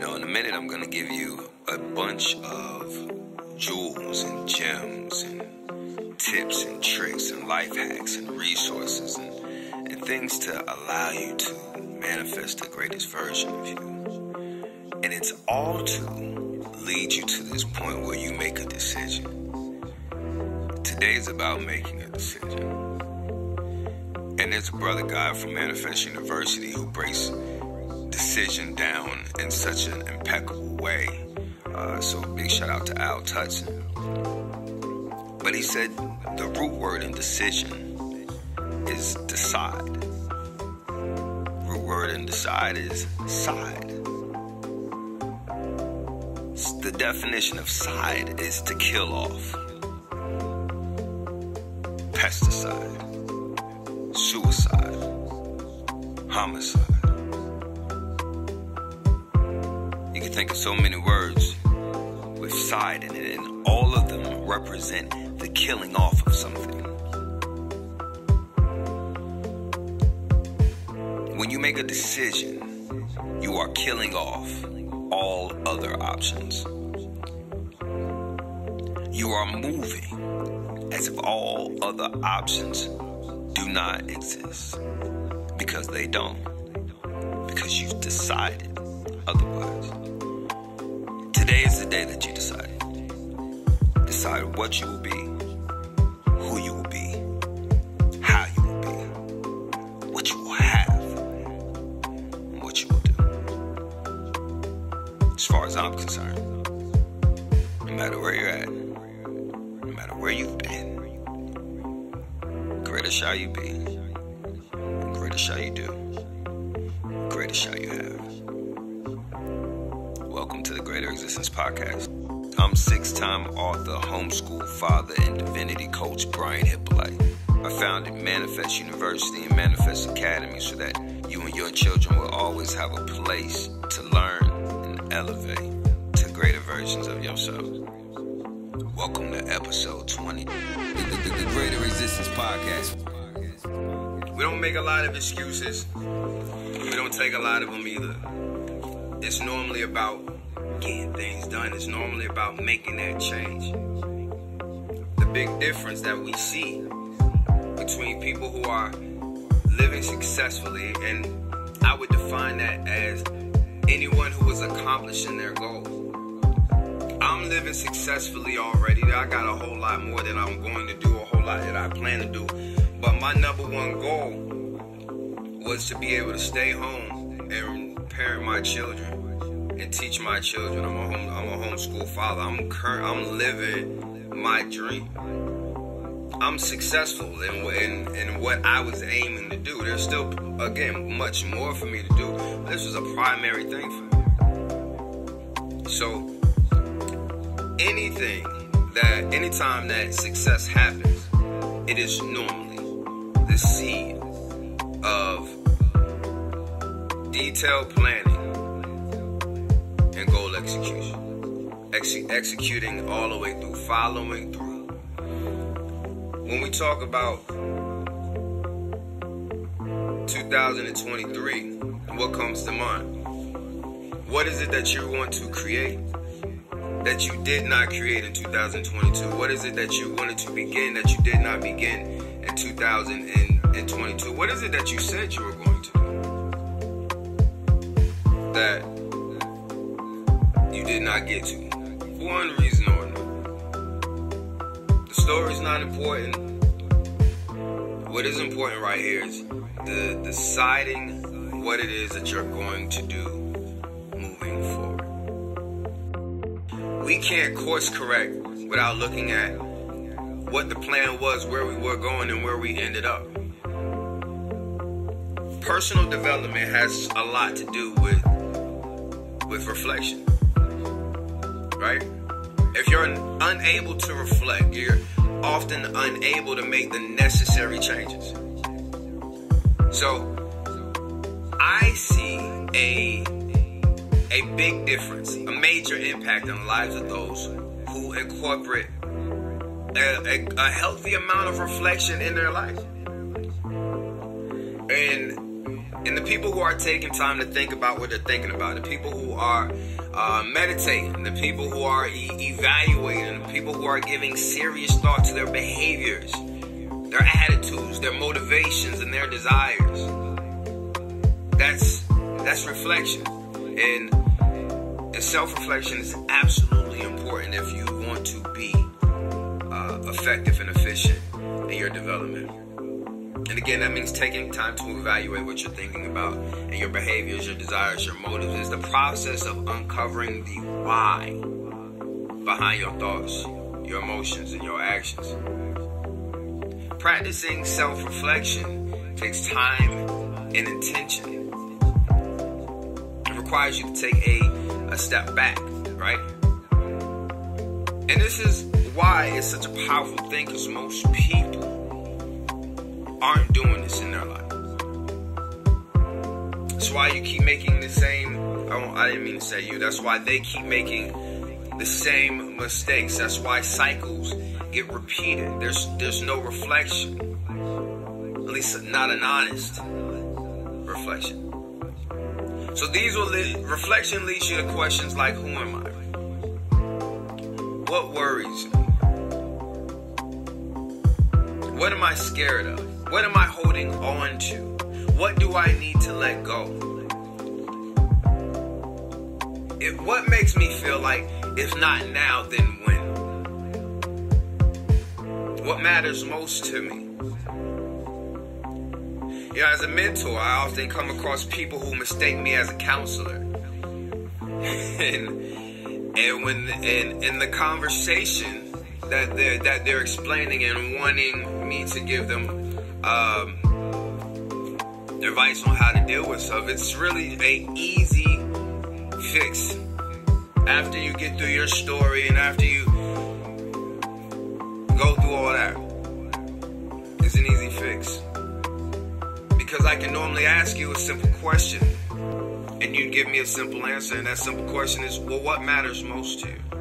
You know, in a minute, I'm going to give you a bunch of jewels and gems and tips and tricks and life hacks and resources and, and things to allow you to manifest the greatest version of you. And it's all to lead you to this point where you make a decision. Today is about making a decision. And there's a brother guy from Manifest University who breaks decision down in such an impeccable way. Uh, so big shout out to Al Tutson. But he said the root word in decision is decide. Root word in decide is side. The definition of side is to kill off. Pesticide, represent the killing off of something. When you make a decision, you are killing off all other options. You are moving as if all other options do not exist because they don't. Because you've decided what you will be, who you will be, how you will be, what you will have, and what you will do. As far as I'm concerned, no matter where you're at, no matter where you've been, greater shall you be, greater shall you do, greater shall you have. Welcome to the Greater Existence Podcast. I'm time author, homeschool father, and divinity coach Brian Hyppolite. I founded Manifest University and Manifest Academy so that you and your children will always have a place to learn and elevate to greater versions of yourself. Welcome to episode 20, the, the, the Greater Existence Podcast. We don't make a lot of excuses, we don't take a lot of them either. It's normally about getting things done. It's normally about making that change. The big difference that we see between people who are living successfully, and I would define that as anyone who is accomplishing their goals. I'm living successfully already. I got a whole lot more that I'm going to do, a whole lot that I plan to do. But my number one goal was to be able to stay home and parent my children and teach my children. I'm a home, I'm a homeschool father. I'm current, I'm living my dream. I'm successful in, in in what I was aiming to do. There's still again much more for me to do. This was a primary thing for me. So anything that anytime that success happens, it is normally the seed of detailed planning execution. Exe- executing all the way through, following through. When we talk about 2023, what comes to mind? What is it that you want to create that you did not create in 2022? What is it that you wanted to begin that you did not begin in 2022? What is it that you said you were going to do that did not get to for one reason or another? The story's not important. What is important right here is the deciding what it is that you're going to do moving forward. We can't course correct without looking at what the plan was, where we were going, and where we ended up. Personal development has a lot to do with with reflection. Right? If you're unable to reflect, you're often unable to make the necessary changes. So, I see a a big difference, a major impact on the lives of those who incorporate a, a, a healthy amount of reflection in their life. And And the people who are taking time to think about what they're thinking about, the people who are uh, meditating, the people who are e- evaluating, the people who are giving serious thought to their behaviors, their attitudes, their motivations, and their desires. That's that's reflection, and, self-reflection is absolutely important if you want to be uh, effective and efficient in your development. And again, that means taking time to evaluate what you're thinking about and your behaviors, your desires, your motives. Is the process of uncovering the why behind your thoughts, your emotions, and your actions. Practicing self reflection takes time and intention. It requires you to take a, a step back, right? And this is why it's such a powerful thing because most people aren't doing this in their life. That's why you keep making the same. I, didn't mean to say you. That's why they keep making the same mistakes. That's why cycles get repeated. There's there's no reflection. At least not an honest reflection. So these will lead, reflection leads you to questions like who am I? What worries me? What am I scared of? What am I holding on to? What do I need to let go? If, what makes me feel like if not now, then when? What matters most to me? You know, as a mentor, I often come across people who mistake me as a counselor. and and when in in the conversation that they're that they're explaining and wanting me to give them um, advice on how to deal with stuff. It's really a easy fix after you get through your story and after you go through all that. It's an easy fix because I can normally ask you a simple question and you'd give me a simple answer, and that simple question is, well, what matters most to you?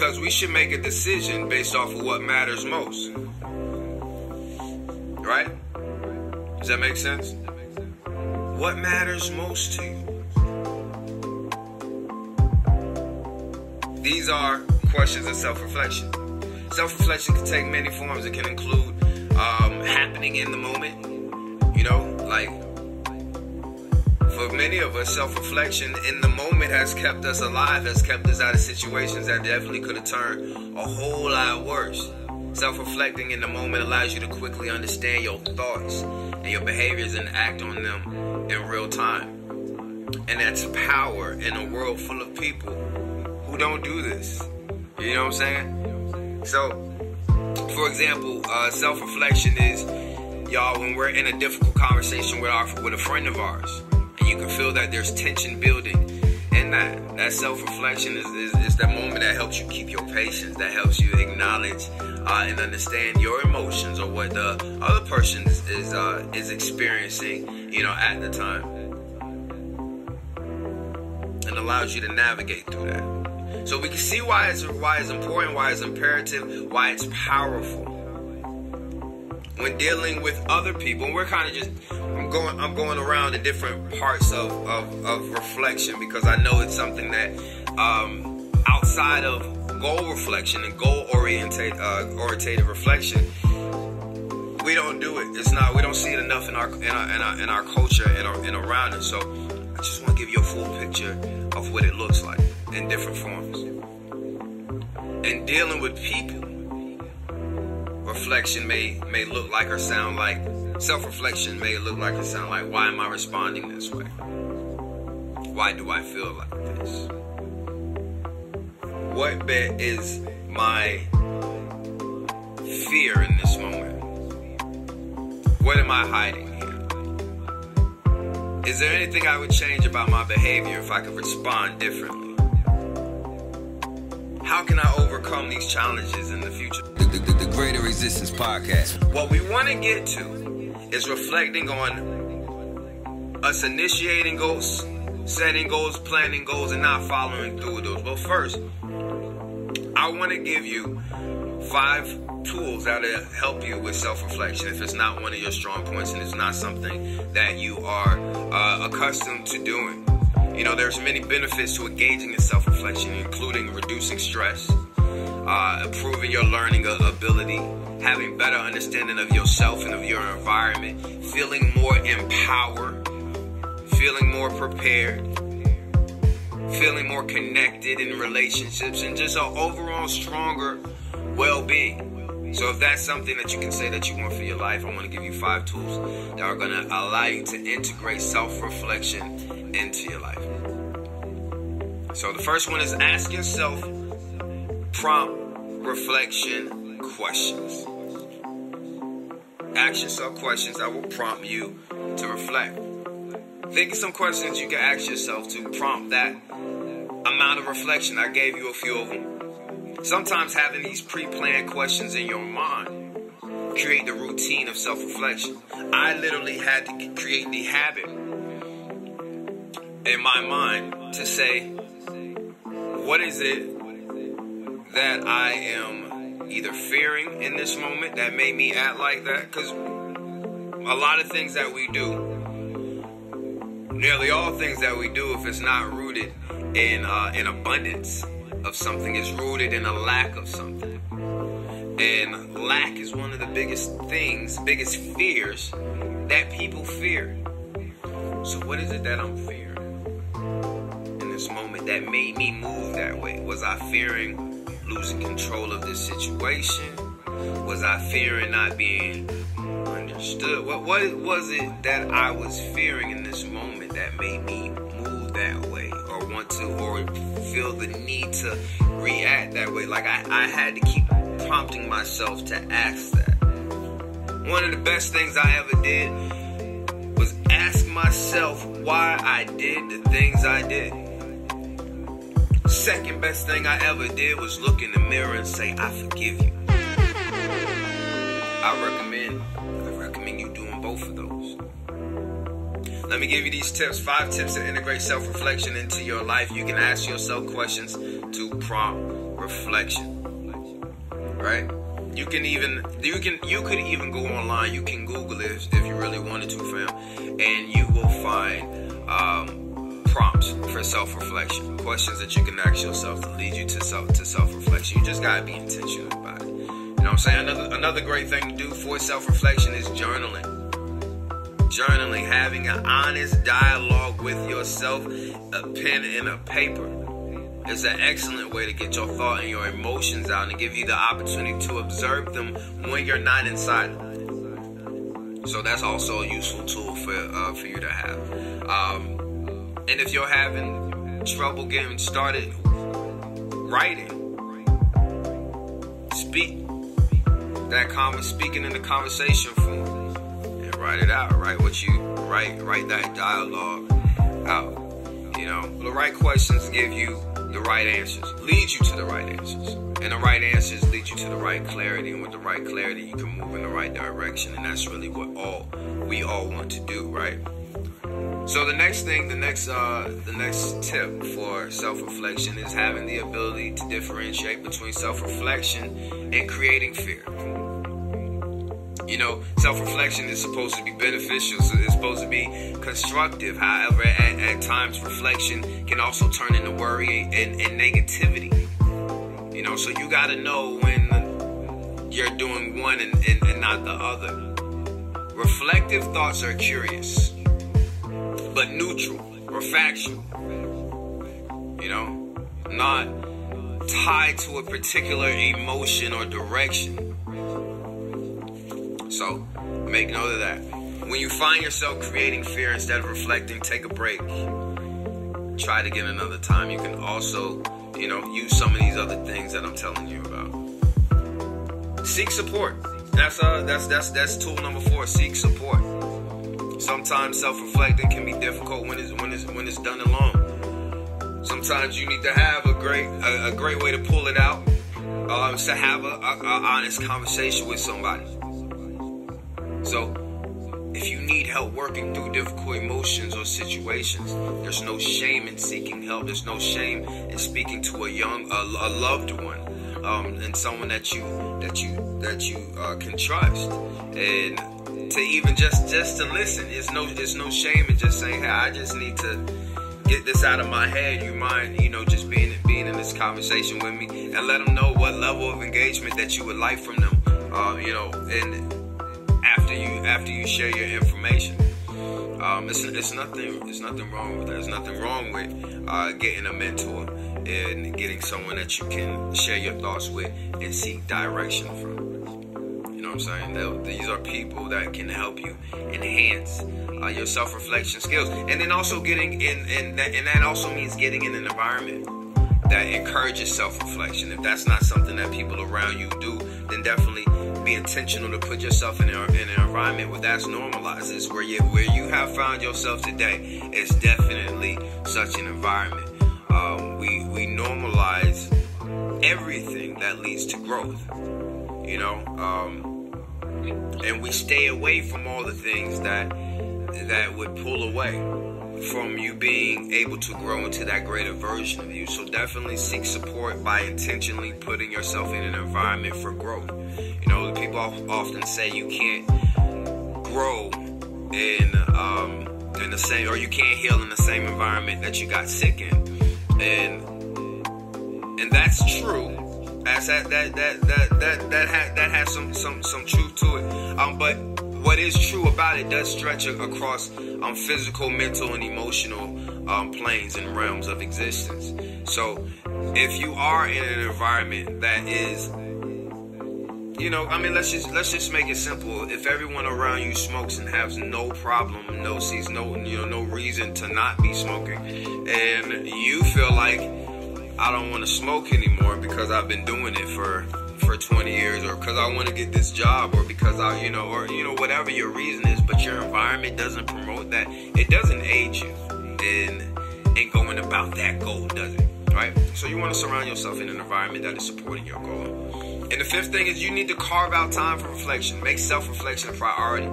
Because we should make a decision based off of what matters most. Right? Does that make sense? What matters most to you? These are questions of self reflection. Self reflection can take many forms. It can include um, happening in the moment, you know, like many of us, self reflection in the moment has kept us alive, has kept us out of situations that definitely could have turned a whole lot worse. Self reflecting in the moment allows you to quickly understand your thoughts and your behaviors and act on them in real time. And that's power in a world full of people who don't do this. You know what I'm saying? So, for example, uh, self reflection is, y'all, when we're in a difficult conversation with, our, with a friend of ours you can feel that there's tension building. And that, that self reflection is, is, is, that moment that helps you keep your patience, that helps you acknowledge uh, and understand your emotions or what the other person is, is, uh, is experiencing, you know, at the time. And allows you to navigate through that. So we can see why it's, why it's important, why it's imperative, why it's powerful when dealing with other people. And we're kind of just I'm going I'm going around the different parts of, of, of reflection because I know it's something that um, outside of goal reflection and goal oriented uh, orientated reflection we don't do it. It's not. We don't see it enough in our in our in our, in our culture and, our, and around us. So I just want to give you a full picture of what it looks like in different forms. And dealing with people reflection may may look like or sound like self-reflection may look like or sound like why am I responding this way? Why do I feel like this? What bit is my fear in this moment? What am I hiding here? Is there anything I would change about my behavior if I could respond differently? How can I overcome these challenges in the future? The, the, the Greater Existence Podcast. What we want to get to is reflecting on us initiating goals, setting goals, planning goals, and not following through with those. But first, I want to give you five tools that'll help you with self-reflection if it's not one of your strong points and it's not something that you are uh, accustomed to doing. You know, there's many benefits to engaging in self-reflection, including reducing stress, uh, improving your learning ability, having better understanding of yourself and of your environment, feeling more empowered, feeling more prepared, feeling more connected in relationships, and just an overall stronger well-being. So if that's something that you can say that you want for your life, I want to give you five tools that are going to allow you to integrate self-reflection into your life. So the first one is ask yourself prompt reflection questions. Ask yourself questions that will prompt you to reflect. Think of some questions you can ask yourself to prompt that amount of reflection. I gave you a few of them. Sometimes having these pre-planned questions in your mind create the routine of self-reflection. I literally had to create the habit in my mind to say, what is it that I am either fearing in this moment that made me act like that? Because a lot of things that we do, nearly all things that we do, if it's not rooted in uh, in abundance of something, is rooted in a lack of something. And lack is one of the biggest things, biggest fears that people fear. So what is it that I'm fearing in this moment that made me move that way? Was I fearing losing control of this situation? Was I fearing not being understood? What, what was it that I was fearing in this moment that made me move that way or want to or feel the need to react that way? Like I, I had to keep prompting myself to ask that. One of the best things I ever did was ask myself why I did the things I did second best thing I ever did was look in the mirror and say, I forgive you. I recommend, I recommend you doing both of those. Let me give you these tips. Five tips to integrate self-reflection into your life. You can ask yourself questions to prompt reflection. Right? You can even you can you could even go online. You can Google it if, you really wanted to, fam, and you self-reflection, questions that you can ask yourself to lead you to self to self-reflection. You just gotta be intentional about it. You know what I'm saying? Another another great thing to do for self-reflection is journaling. Journaling, having an honest dialogue with yourself, a pen and a paper is an excellent way to get your thought and your emotions out and give you the opportunity to observe them when you're not inside them. So that's also a useful tool for uh, for you to have. Um, and if you're having trouble getting started writing, speak that comment, speaking in the conversation form, and write it out. Write what you write. Write that dialogue out. You know, the right questions give you the right answers, lead you to the right answers. And the right answers lead you to the right clarity. And with the right clarity, you can move in the right direction. And that's really what all we all want to do, right? So the next thing, the next uh, the next tip for self-reflection is having the ability to differentiate between self-reflection and creating fear. You know, self-reflection is supposed to be beneficial, so it's supposed to be constructive. However, at, at times reflection can also turn into worry and, and negativity. You know, so you got to know when you're doing one and, and, and not the other. Reflective thoughts are curious but neutral or factual. You know, not tied to a particular emotion or direction. So, make note of that. When you find yourself creating fear instead of reflecting, take a break. Try to get another time. You can also, you know, use some of these other things that I'm telling you about. Seek support. That's uh that's that's that's tool number 4. Seek support. Sometimes self-reflecting can be difficult when it's when it's when it's done alone. Sometimes you need to have a great a, a great way to pull it out. Uh, to have a, a, a honest conversation with somebody. So if you need help working through difficult emotions or situations, there's no shame in seeking help. There's no shame in speaking to a young, a, a loved one, um, and someone that you that you that you uh, can trust, and to even just just to listen. It's no it's no shame in just saying, "Hey, I just need to get this out of my head." You mind, you know, just being being in this conversation with me, and let them know what level of engagement that you would like from them. Uh, you know, and after you after you share your information. Um, it's, it's nothing it's nothing wrong with. There's nothing wrong with uh, getting a mentor and getting someone that you can share your thoughts with and seek direction from. You know what I'm saying? They'll, these are people that can help you enhance uh, your self-reflection skills, and then also getting in, in that, and that also means getting in an environment that encourages self-reflection. If that's not something that people around you do, then definitely be intentional to put yourself in, a, in an environment where that's normalized. It's where you where you have found yourself today. It's definitely such an environment. Um, we we normalize everything that leads to growth. You know, um, and we stay away from all the things that that would pull away from you being able to grow into that greater version of you. So definitely seek support by intentionally putting yourself in an environment for growth. You know, people often say you can't grow in um, in the same, or you can't heal in the same environment that you got sick in, and and that's true. As that that that that that that, ha- that has some some some truth to it. Um, but what is true about it does stretch across um, physical, mental, and emotional um, planes and realms of existence. So, if you are in an environment that is, you know, I mean, let's just let's just make it simple. If everyone around you smokes and has no problem, no sees no you know no reason to not be smoking, and you feel like I don't want to smoke anymore because I've been doing it for for 20 years or because I want to get this job or because I, you know, or, you know, whatever your reason is, but your environment doesn't promote that, it doesn't aid you in, in going about that goal, does it? Right? So you want to surround yourself in an environment that is supporting your goal. And the fifth thing is you need to carve out time for reflection. Make self-reflection a priority.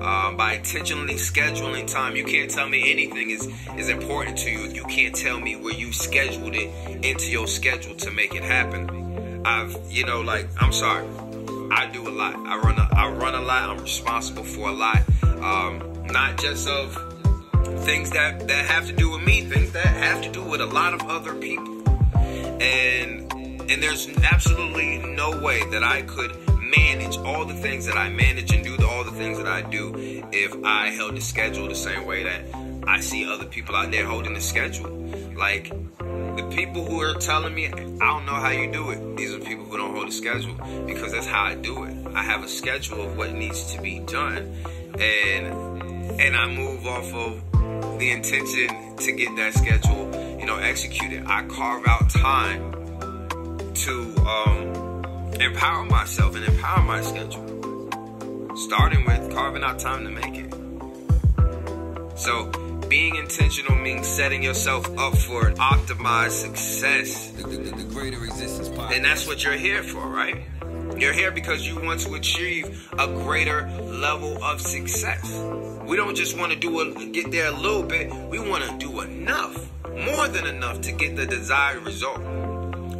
Um, by intentionally scheduling time. You can't tell me anything is, is important to you. You can't tell me where you scheduled it into your schedule to make it happen. I've, you know, like I'm sorry, I do a lot. I run a, I run a lot. I'm responsible for a lot. Um, not just of things that that have to do with me, things that have to do with a lot of other people. And and there's absolutely no way that I could manage all the things that I manage and do all the things that I do if I held the schedule the same way that I see other people out there holding the schedule. Like the people who are telling me, I don't know how you do it, these are people who don't hold a schedule because that's how I do it. I have a schedule of what needs to be done, and and I move off of the intention to get that schedule, you know, executed. I carve out time to um, empower myself and empower my schedule, starting with carving out time to make it. So being intentional means setting yourself up for an optimized success. The, the, the greater podcast. And that's what you're here for, right? You're here because you want to achieve a greater level of success. We don't just want to do a, get there a little bit. We want to do enough, more than enough to get the desired result.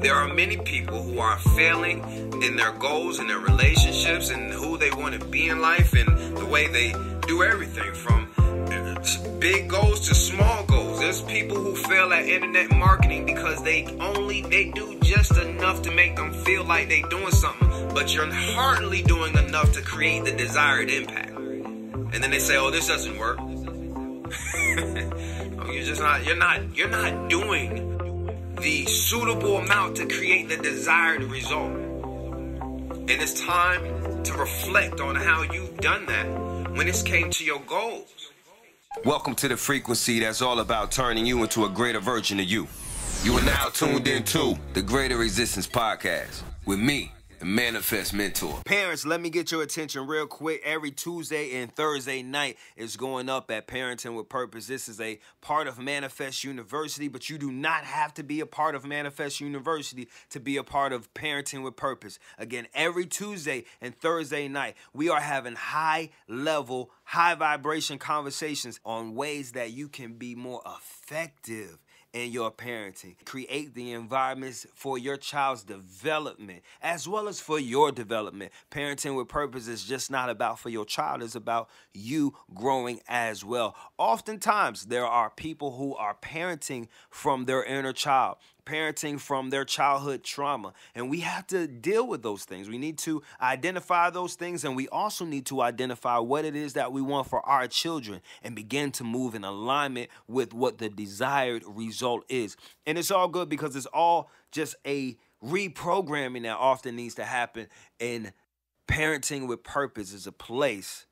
There are many people who are failing in their goals and their relationships and who they want to be in life and the way they do everything from uh, big goals to small goals. There's people who fail at internet marketing because they only they do just enough to make them feel like they're doing something, but you're hardly doing enough to create the desired impact. And then they say, "Oh, this doesn't work." Oh, you're just not you're not you're not doing the suitable amount to create the desired result. And it's time to reflect on how you've done that when it came to your goals. Welcome to the frequency that's all about turning you into a greater version of you. You are now tuned into the Greater Existence Podcast with me, Manifest Mentor. Parents, let me get your attention real quick. Every Tuesday and Thursday night is going up at Parenting with Purpose. This is a part of Manifest University, but you do not have to be a part of Manifest University to be a part of Parenting with Purpose. Again, every Tuesday and Thursday night, we are having high level, high vibration conversations on ways that you can be more effective in your parenting. Create the environments for your child's development as well as for your development. Parenting with purpose is just not about for your child, it's about you growing as well. Oftentimes, there are people who are parenting from their inner child parenting from their childhood trauma. And we have to deal with those things. We need to identify those things, and we also need to identify what it is that we want for our children and begin to move in alignment with what the desired result is. And it's all good because it's all just a reprogramming that often needs to happen. And parenting with purpose is a place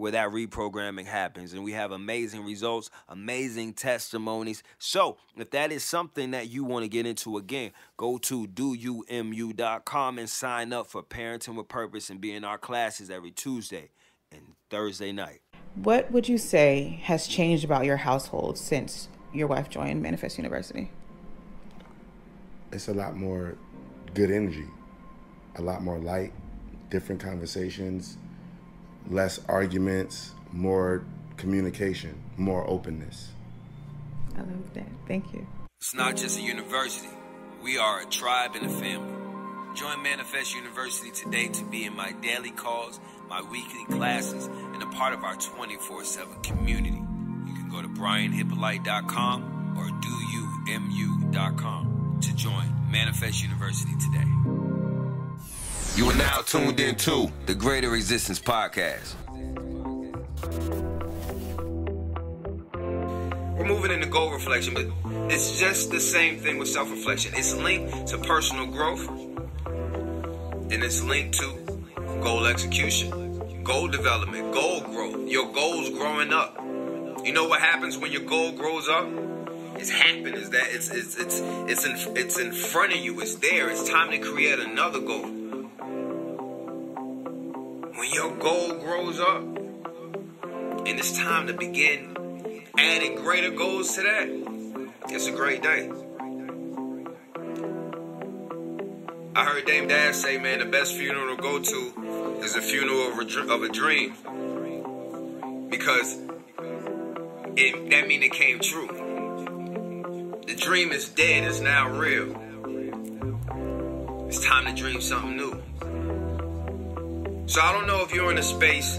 where that reprogramming happens and we have amazing results, amazing testimonies. So, if that is something that you want to get into again, go to doyoumu.com and sign up for Parenting with Purpose and be in our classes every Tuesday and Thursday night. What would you say has changed about your household since your wife joined Manifest University? It's a lot more good energy, a lot more light, different conversations less arguments, more communication, more openness. I love that. Thank you. It's not just a university. We are a tribe and a family. Join Manifest University today to be in my daily calls, my weekly classes, and a part of our 24 7 community. You can go to brianhyppolite.com or doyoumu.com to join Manifest University today. You are now tuned in to the Greater Existence Podcast. We're moving into goal reflection, but it's just the same thing with self reflection. It's linked to personal growth, and it's linked to goal execution, goal development, goal growth, your goals growing up. You know what happens when your goal grows up? It's happened. Is that it's it's it's it's in it's in front of you. It's there. It's time to create another goal when your goal grows up and it's time to begin adding greater goals to that, it's a great day. I heard Dame Dash say, man, the best funeral to go to is a funeral of a, dream. Because it, that means it came true. The dream is dead, it's now real. It's time to dream something new. So I don't know if you're in a space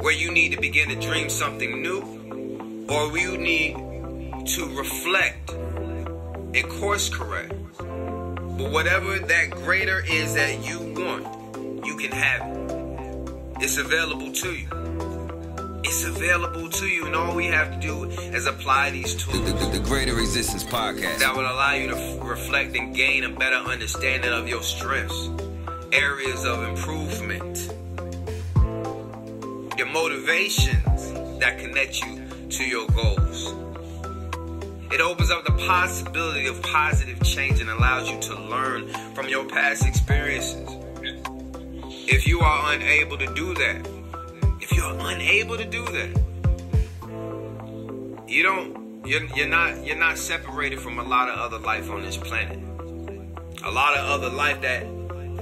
where you need to begin to dream something new or you need to reflect and course correct. But whatever that greater is that you want, you can have it. It's available to you. It's available to you, and all we have to do is apply these tools. The, the, the Greater Existence Podcast. That will allow you to f- reflect and gain a better understanding of your strengths, areas of improvement motivations that connect you to your goals. It opens up the possibility of positive change and allows you to learn from your past experiences. If you are unable to do that, if you're unable to do that, you don't you're, you're not you're not separated from a lot of other life on this planet. A lot of other life that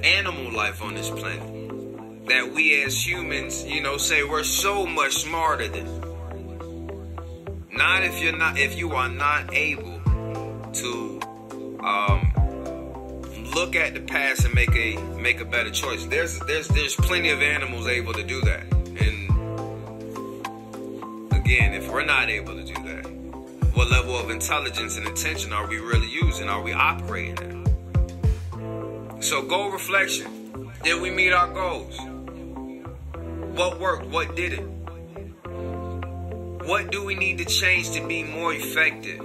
animal life on this planet that we as humans, you know, say we're so much smarter than. Not if you're not if you are not able to um, look at the past and make a make a better choice. There's there's there's plenty of animals able to do that. And again, if we're not able to do that, what level of intelligence and attention are we really using? Are we operating at? So goal reflection. Did we meet our goals? What worked? What didn't? What do we need to change to be more effective?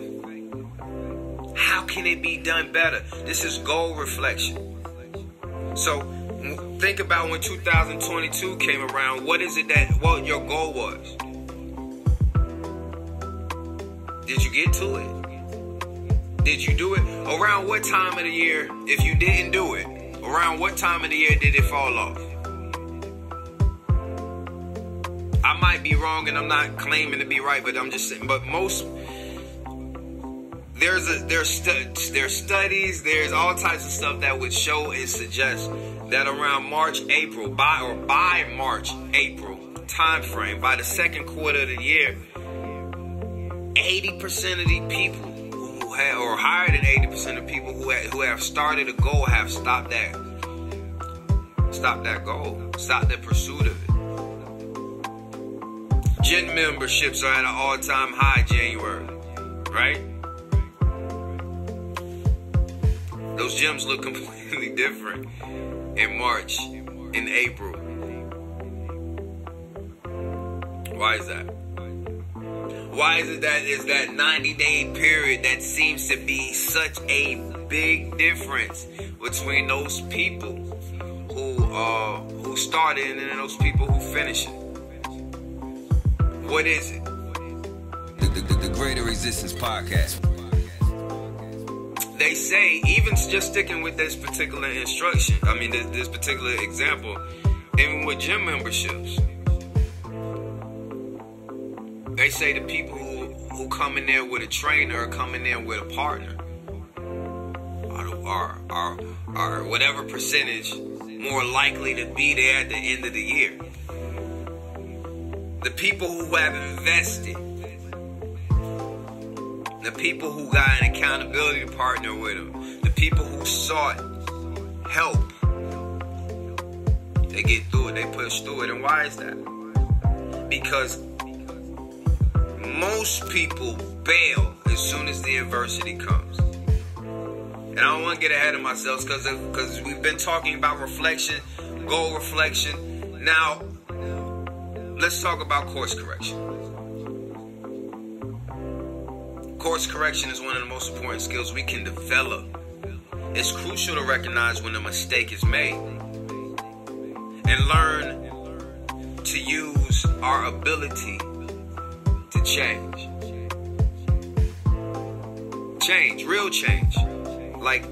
How can it be done better? This is goal reflection. So think about when 2022 came around. What is it that what your goal was? Did you get to it? Did you do it? Around what time of the year, if you didn't do it, around what time of the year did it fall off? I might be wrong and I'm not claiming to be right, but I'm just saying, but most there's a there's stu- there's studies, there's all types of stuff that would show and suggest that around March, April, by or by March, April time frame, by the second quarter of the year, 80% of the people who have, or higher than 80% of people who have, who have started a goal have stopped that stop that goal, stop the pursuit of it. Gym memberships are at an all-time high January, right? Those gyms look completely different in March, in April. Why is that? Why is it that is that 90 day period that seems to be such a big difference between those people who uh who started and then those people who finish it? What is it? The, the, the Greater Existence Podcast. They say, even just sticking with this particular instruction, I mean, this, this particular example, even with gym memberships, they say the people who, who come in there with a trainer or come in there with a partner are, are, are whatever percentage more likely to be there at the end of the year. The people who have invested, the people who got an accountability partner with them, the people who sought help, they get through it, they push through it. And why is that? Because most people bail as soon as the adversity comes. And I don't want to get ahead of myself because we've been talking about reflection, goal reflection. Now, let's talk about course correction. Course correction is one of the most important skills we can develop. It's crucial to recognize when a mistake is made and learn to use our ability to change. Change, real change. Like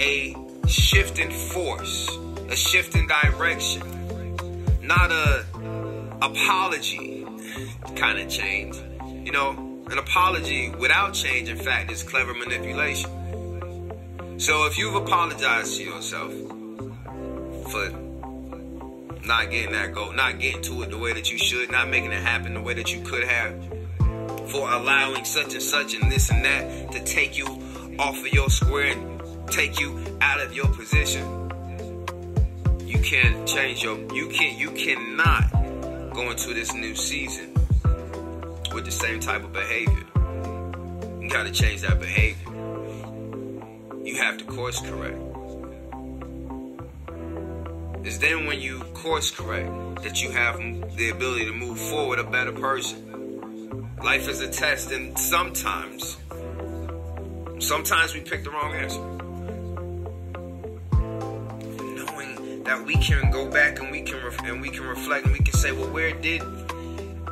a shift in force, a shift in direction. Not a apology kind of change. You know, an apology without change, in fact, is clever manipulation. So if you've apologized to yourself for not getting that goal, not getting to it the way that you should, not making it happen the way that you could have, for allowing such and such and this and that to take you off of your square and take you out of your position. You can't change your you can't. you cannot go to this new season with the same type of behavior. You gotta change that behavior. You have to course correct. It's then when you course correct that you have the ability to move forward a better person. Life is a test, and sometimes, sometimes we pick the wrong answer. That we can go back and we can ref- and we can reflect and we can say, well, where did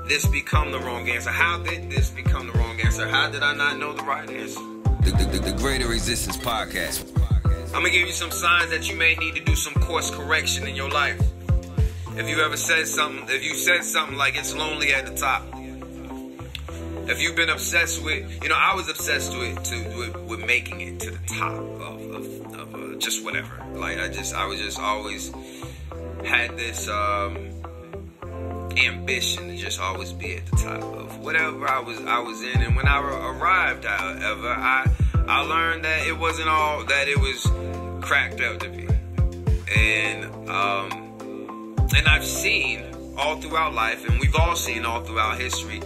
this become the wrong answer? How did this become the wrong answer? How did I not know the right answer? The, the, the, the Greater Existence Podcast. I'm gonna give you some signs that you may need to do some course correction in your life. If you ever said something, if you said something like it's lonely at the top, if you've been obsessed with, you know, I was obsessed with to with, with making it to the top of, of, of just whatever. Like I just, I was just always had this um, ambition to just always be at the top of whatever I was I was in. And when I arrived, however, I I learned that it wasn't all that it was cracked up to be, and um, and I've seen all throughout life, and we've all seen all throughout history,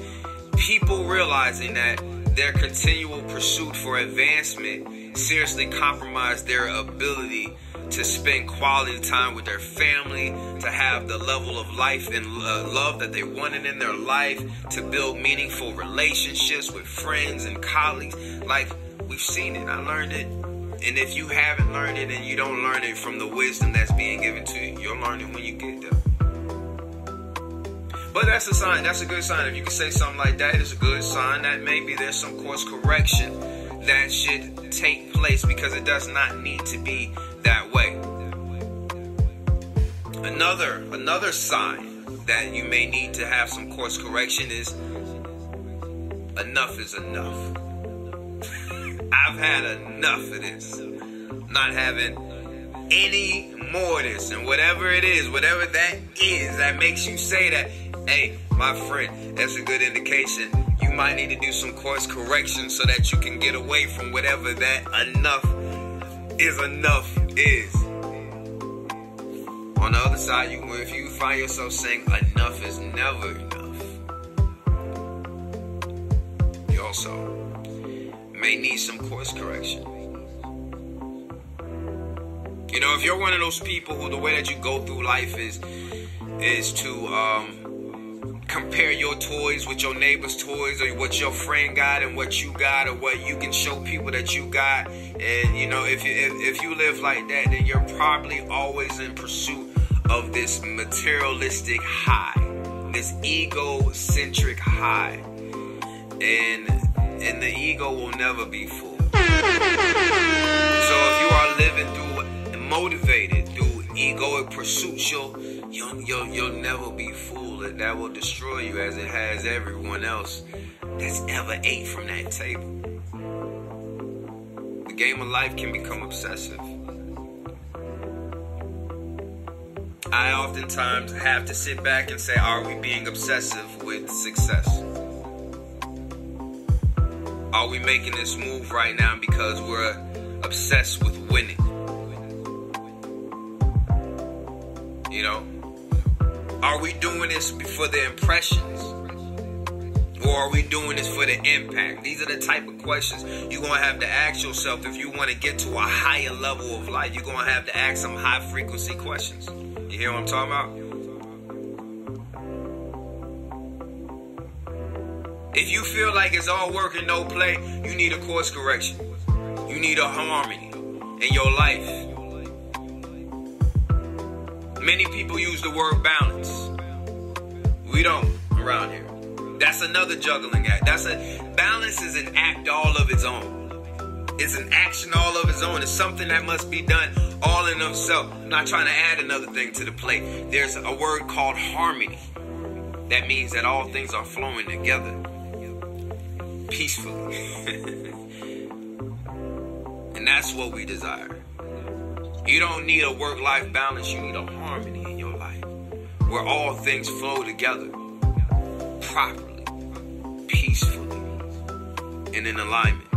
people realizing that their continual pursuit for advancement seriously compromised their ability to spend quality time with their family, to have the level of life and uh, love that they wanted in their life, to build meaningful relationships with friends and colleagues. Like, we've seen it. I learned it. And if you haven't learned it and you don't learn it from the wisdom that's being given to you, you'll learn it when you get there. But that's a sign. That's a good sign. If you can say something like that, it's a good sign that maybe there's some course correction that should take place because it does not need to be that way. Another another sign that you may need to have some course correction is enough is enough. I've had enough of this. Not having any this. And whatever it is, whatever that is, that makes you say that, hey, my friend, that's a good indication. You might need to do some course correction so that you can get away from whatever that enough is enough is. On the other side, you if you find yourself saying enough is never enough, you also may need some course correction. You know, if you're one of those people who the way that you go through life is is to um, compare your toys with your neighbor's toys or what your friend got and what you got or what you can show people that you got. And you know if you if, if you live like that then you're probably always in pursuit of this materialistic high this egocentric high. And and the ego will never be full. So if you are living through motivated through egoic pursuits you'll you'll, you'll, you'll never be fooled. And that will destroy you as it has everyone else that's ever ate from that table. The game of life can become obsessive. I oftentimes have to sit back and say, are we being obsessive with success? Are we making this move right now because we're obsessed with winning? You know, are we doing this for the impressions? Or are we doing this for the impact? These are the type of questions you're going to have to ask yourself if you want to get to a higher level of life. You're going to have to ask some high frequency questions. You hear what I'm talking about? If you feel like it's all work and no play, you need a course correction. You need a harmony in your life. Many people use the word balance. We don't around here. That's another juggling act. That's a balance is an act all of its own. It's an action all of its own. It's something that must be done all in itself. I'm not trying to add another thing to the plate. There's a word called harmony. That means that all things are flowing together peacefully. and that's what we desire. You don't need a work life balance, you need a harmony in your life where all things flow together properly, peacefully, and in alignment.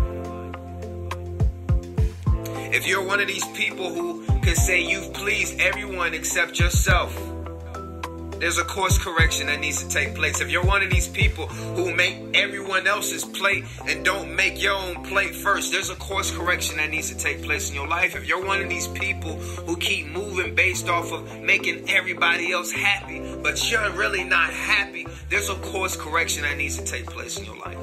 If you're one of these people who can say you've pleased everyone except yourself, there's a course correction that needs to take place. If you're one of these people who make everyone else's plate and don't make your own plate first, there's a course correction that needs to take place in your life. If you're one of these people who keep moving based off of making everybody else happy, but you're really not happy, there's a course correction that needs to take place in your life.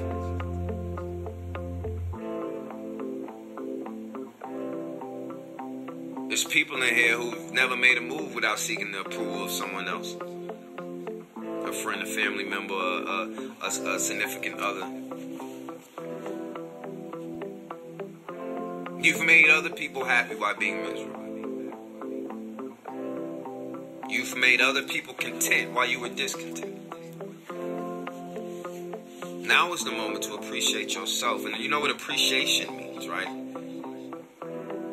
There's people in here who've never made a move without seeking the approval of someone else a friend, a family member, a, a, a significant other. You've made other people happy by being miserable. You've made other people content while you were discontent. Now is the moment to appreciate yourself. And you know what appreciation means, right?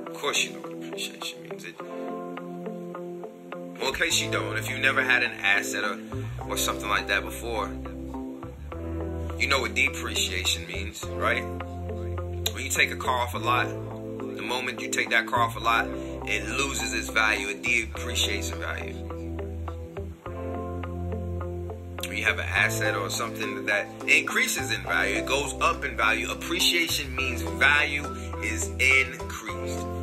Of course, you know what appreciation means. It, well, in case you don't, if you've never had an asset or, or something like that before, you know what depreciation means, right? When you take a car off a lot, the moment you take that car off a lot, it loses its value, it depreciates in value. When you have an asset or something that increases in value, it goes up in value. Appreciation means value is increased.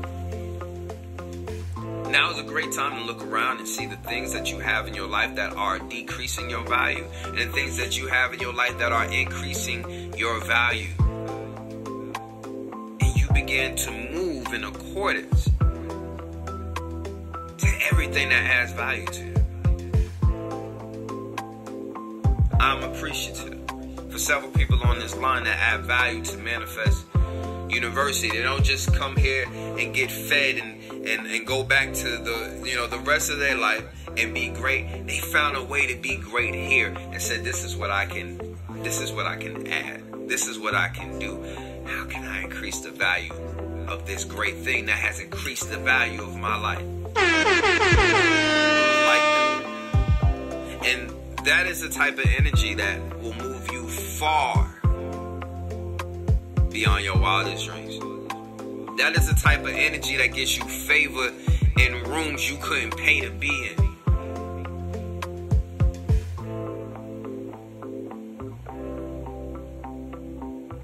Now is a great time to look around and see the things that you have in your life that are decreasing your value and the things that you have in your life that are increasing your value. And you begin to move in accordance to everything that adds value to you. I'm appreciative for several people on this line that add value to Manifest University. They don't just come here and get fed and, and, and go back to the you know the rest of their life and be great. They found a way to be great here and said this is what I can this is what I can add. This is what I can do. How can I increase the value of this great thing that has increased the value of my life? Like. And that is the type of energy that will move you far beyond your wildest dreams. That is the type of energy that gets you favor in rooms you couldn't pay to be in.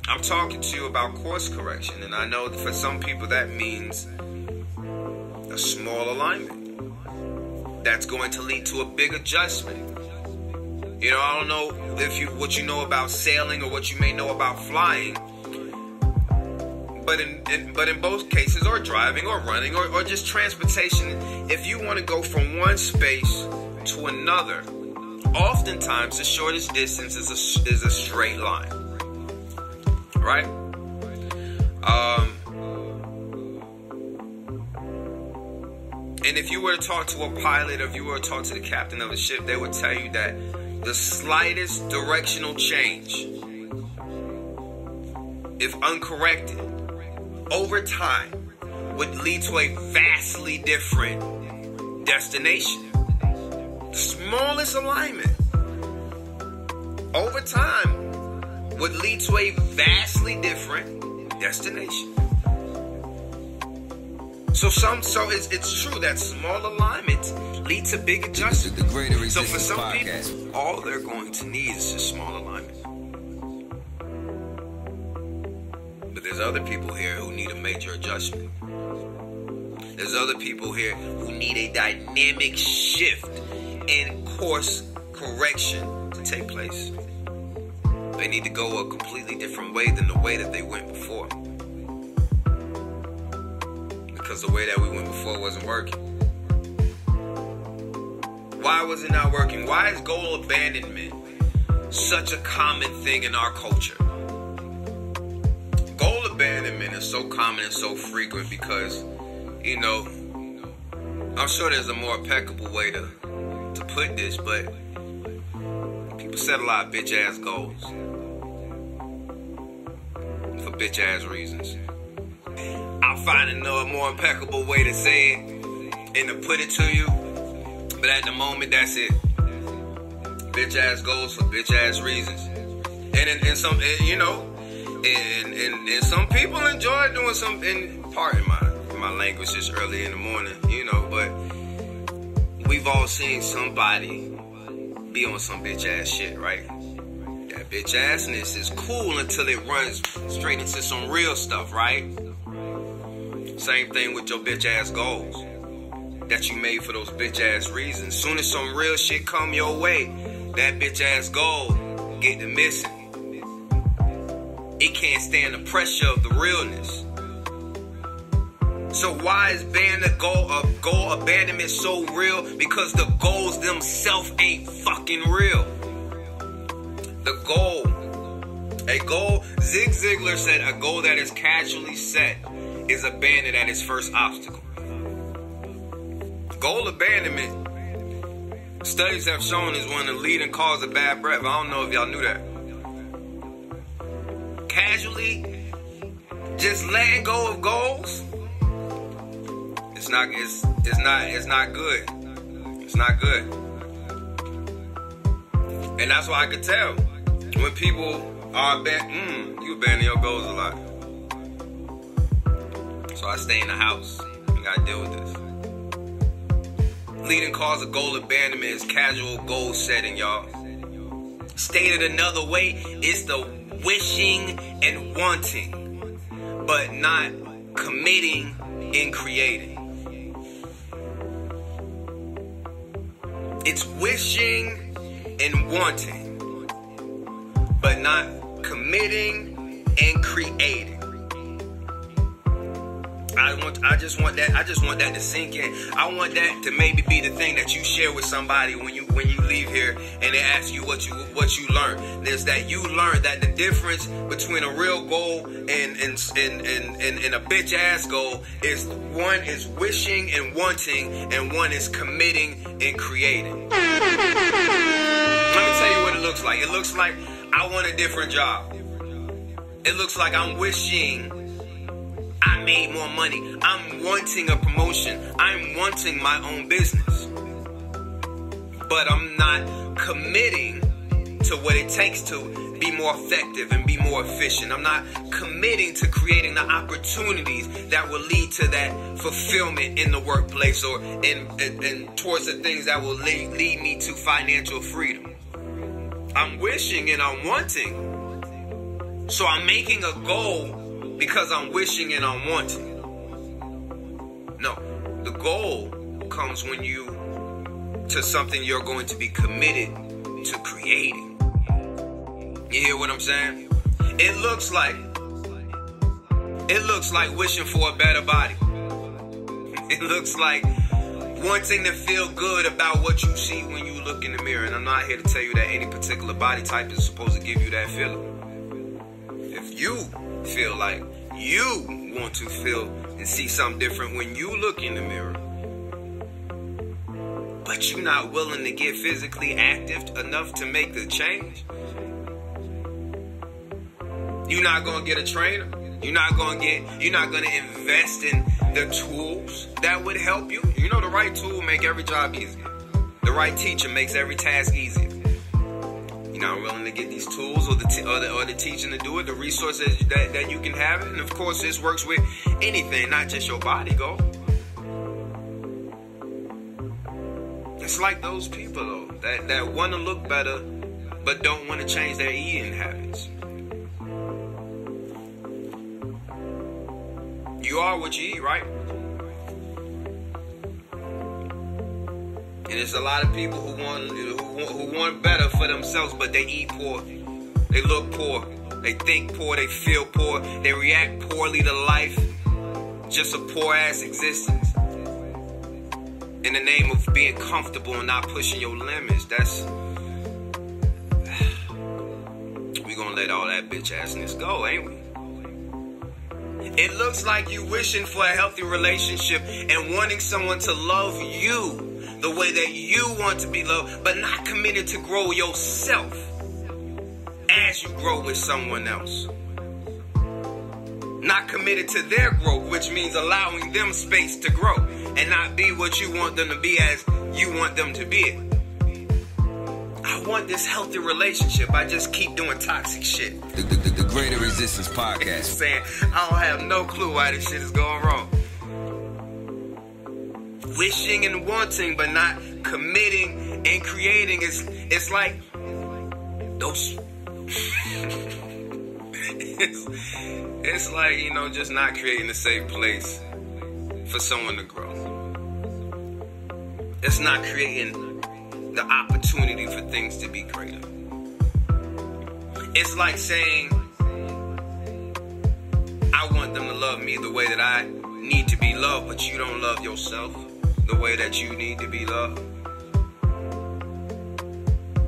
I'm talking to you about course correction, and I know for some people that means a small alignment that's going to lead to a big adjustment. You know, I don't know if you what you know about sailing or what you may know about flying, but in, in but in both cases, or driving or running or, or just transportation, if you want to go from one space to another, oftentimes the shortest distance is a, is a straight line right? Um, and if you were to talk to a pilot or if you were to talk to the captain of a ship, they would tell you that the slightest directional change, if uncorrected, over time would lead to a vastly different destination. The smallest alignment over time would lead to a vastly different destination. So some so it's, it's true that small alignments lead to big adjustments. The Greater So for some Podcast. people, all they're going to need is just small alignment. But there's other people here who need a major adjustment. There's other people here who need a dynamic shift in course correction to take place. They need to go a completely different way than the way that they went before. Because the way that we went before wasn't working. Why was it not working? Why is goal abandonment such a common thing in our culture? Abandonment is so common and so frequent because, you know, I'm sure there's a more impeccable way to, to put this, but people set a lot of bitch ass goals for bitch ass reasons. I'll find another more impeccable way to say it and to put it to you, but at the moment, that's it. Bitch ass goals for bitch ass reasons. And in, in some, you know, and, and and some people enjoy doing some. And pardon my my language this early in the morning, you know, but we've all seen somebody be on some bitch ass shit, right? That bitch assness is cool until it runs straight into some real stuff, right? Same thing with your bitch ass goals that you made for those bitch ass reasons. Soon as some real shit come your way, that bitch ass goal get to missing. It can't stand the pressure of the realness. So why is ban the goal of goal abandonment so real? Because the goals themselves ain't fucking real. The goal, a goal. Zig Ziglar said a goal that is casually set is abandoned at its first obstacle. Goal abandonment, studies have shown is one of the leading cause of bad breath. I don't know if y'all knew that. Casually, just letting go of goals, it's not. It's it's not. It's not good. It's not good. And that's why I could tell when people are aban- mm, you abandon your goals a lot. So I stay in the house. I gotta deal with this. Leading cause of goal abandonment is casual goal setting, y'all. Stated another way, it's the wishing and wanting, but not committing and creating. It's wishing and wanting, but not committing and creating. I want I just want that I just want that to sink in. I want that to maybe be the thing that you share with somebody when you when you leave here and they ask you what you what you learned. Is that you learned that the difference between a real goal and and and, and, and, and a bitch ass goal is one is wishing and wanting and one is committing and creating. Let me tell you what it looks like. It looks like I want a different job. It looks like I'm wishing made more money. I'm wanting a promotion. I'm wanting my own business. But I'm not committing to what it takes to be more effective and be more efficient. I'm not committing to creating the opportunities that will lead to that fulfillment in the workplace or in, in, in towards the things that will lead, lead me to financial freedom. I'm wishing and I'm wanting. So I'm making a goal because I'm wishing and I'm wanting. No, the goal comes when you to something you're going to be committed to creating. You hear what I'm saying? It looks like it looks like wishing for a better body. It looks like wanting to feel good about what you see when you look in the mirror. And I'm not here to tell you that any particular body type is supposed to give you that feeling. If you feel like you want to feel and see something different when you look in the mirror, but you're not willing to get physically active enough to make the change, you're not gonna get a trainer. You're not gonna get. You're not gonna invest in the tools that would help you. You know, the right tool make every job easier. The right teacher makes every task easier. Not willing to get these tools or the, t- or the or the teaching to do it, the resources that, that you can have it, and of course, this works with anything, not just your body. Go. It's like those people though that that want to look better, but don't want to change their eating habits. You are what you eat, right? And there's a lot of people who want who, who want better for themselves, but they eat poor. They look poor. They think poor. They feel poor. They react poorly to life. Just a poor ass existence. In the name of being comfortable and not pushing your limits. That's we gonna let all that bitch assness go, ain't we? It looks like you wishing for a healthy relationship and wanting someone to love you the way that you want to be loved, but not committed to grow yourself as you grow with someone else. Not committed to their growth, which means allowing them space to grow and not be what you want them to be as you want them to be. I want this healthy relationship. I just keep doing toxic shit. The, the, the Greater Existence Podcast. Saying I don't have no clue why this shit is going wrong. Wishing and wanting, but not committing and creating is it's like those. it's, it's like you know just not creating a safe place for someone to grow. It's not creating the opportunity for things to be greater. It's like saying, I want them to love me the way that I need to be loved, but you don't love yourself the way that you need to be loved.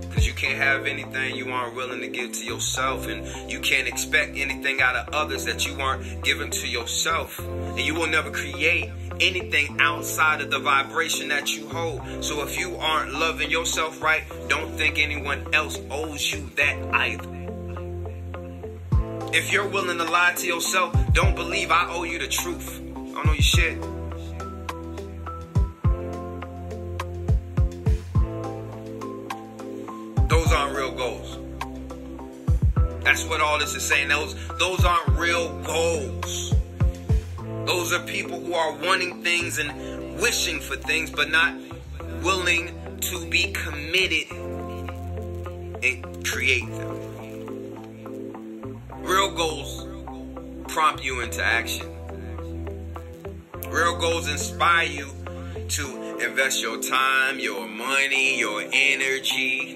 Because you can't have anything you aren't willing to give to yourself, and you can't expect anything out of others that you aren't giving to yourself. And you will never create anything outside of the vibration that you hold. So if you aren't loving yourself right, don't think anyone else owes you that either. If you're willing to lie to yourself, don't believe I owe you the truth. I don't know your shit. Those aren't real goals. That's what all this is saying. Those those aren't real goals. Those are people who are wanting things and wishing for things, but not willing to be committed and create them. Real goals prompt you into action. Real goals inspire you to invest your time, your money, your energy,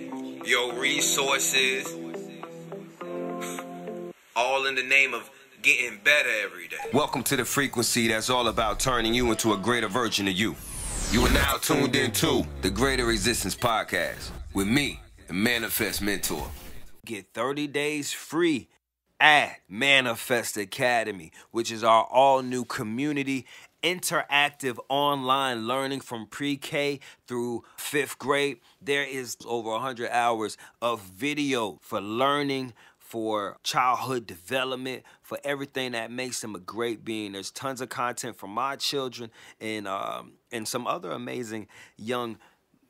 your resources, all in the name of getting better every day. Welcome to the frequency that's all about turning you into a greater version of you. You are now tuned into the Greater Existence Podcast with me, the Manifest Mentor. Get 30 days free at Manifest Academy, which is our all new community interactive online learning from pre-K through 5th grade. There is over 100 hours of video for learning for childhood development, for everything that makes them a great being. There's tons of content for my children and um, and some other amazing young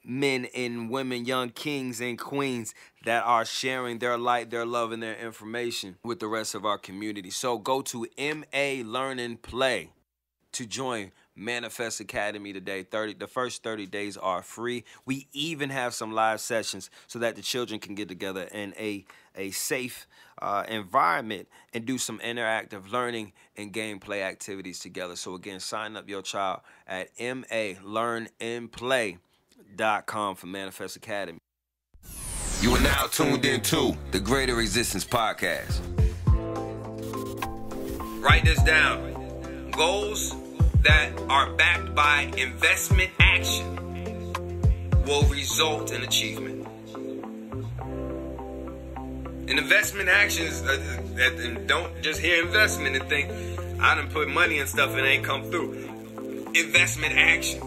men and women, young kings and queens that are sharing their light, their love, and their information with the rest of our community. So go to MA Learn and Play to join Manifest Academy today. 30 the first 30 days are free. We even have some live sessions so that the children can get together in a a safe uh, environment and do some interactive learning and gameplay activities together. So again, sign up your child at malearnandplay.com for Manifest Academy. You are now tuned into the Greater Existence Podcast. Write this down. Goals that are backed by investment action will result in achievement. And investment actions, uh, uh, don't just hear investment and think, I done put money and stuff and ain't come through. Investment action.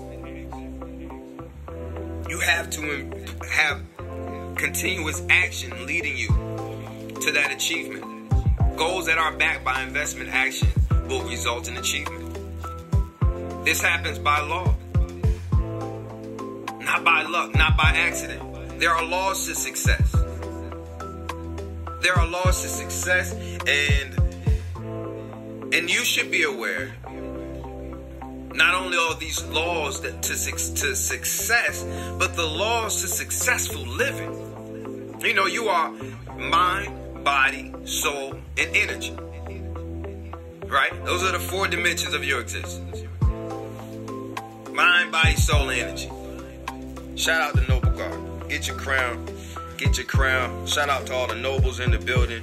You have to have continuous action leading you to that achievement. Goals that are backed by investment action will result in achievement. This happens by law, not by luck, not by accident. There are laws to success. There are laws to success, and and you should be aware. Not only are these laws that to to success, but the laws to successful living. You know, you are mind, body, soul, and energy. Right? Those are the four dimensions of your existence mind, body, soul, energy. Shout out to Noble Guard. Get your crown. Get your crown. Shout out to all the nobles in the building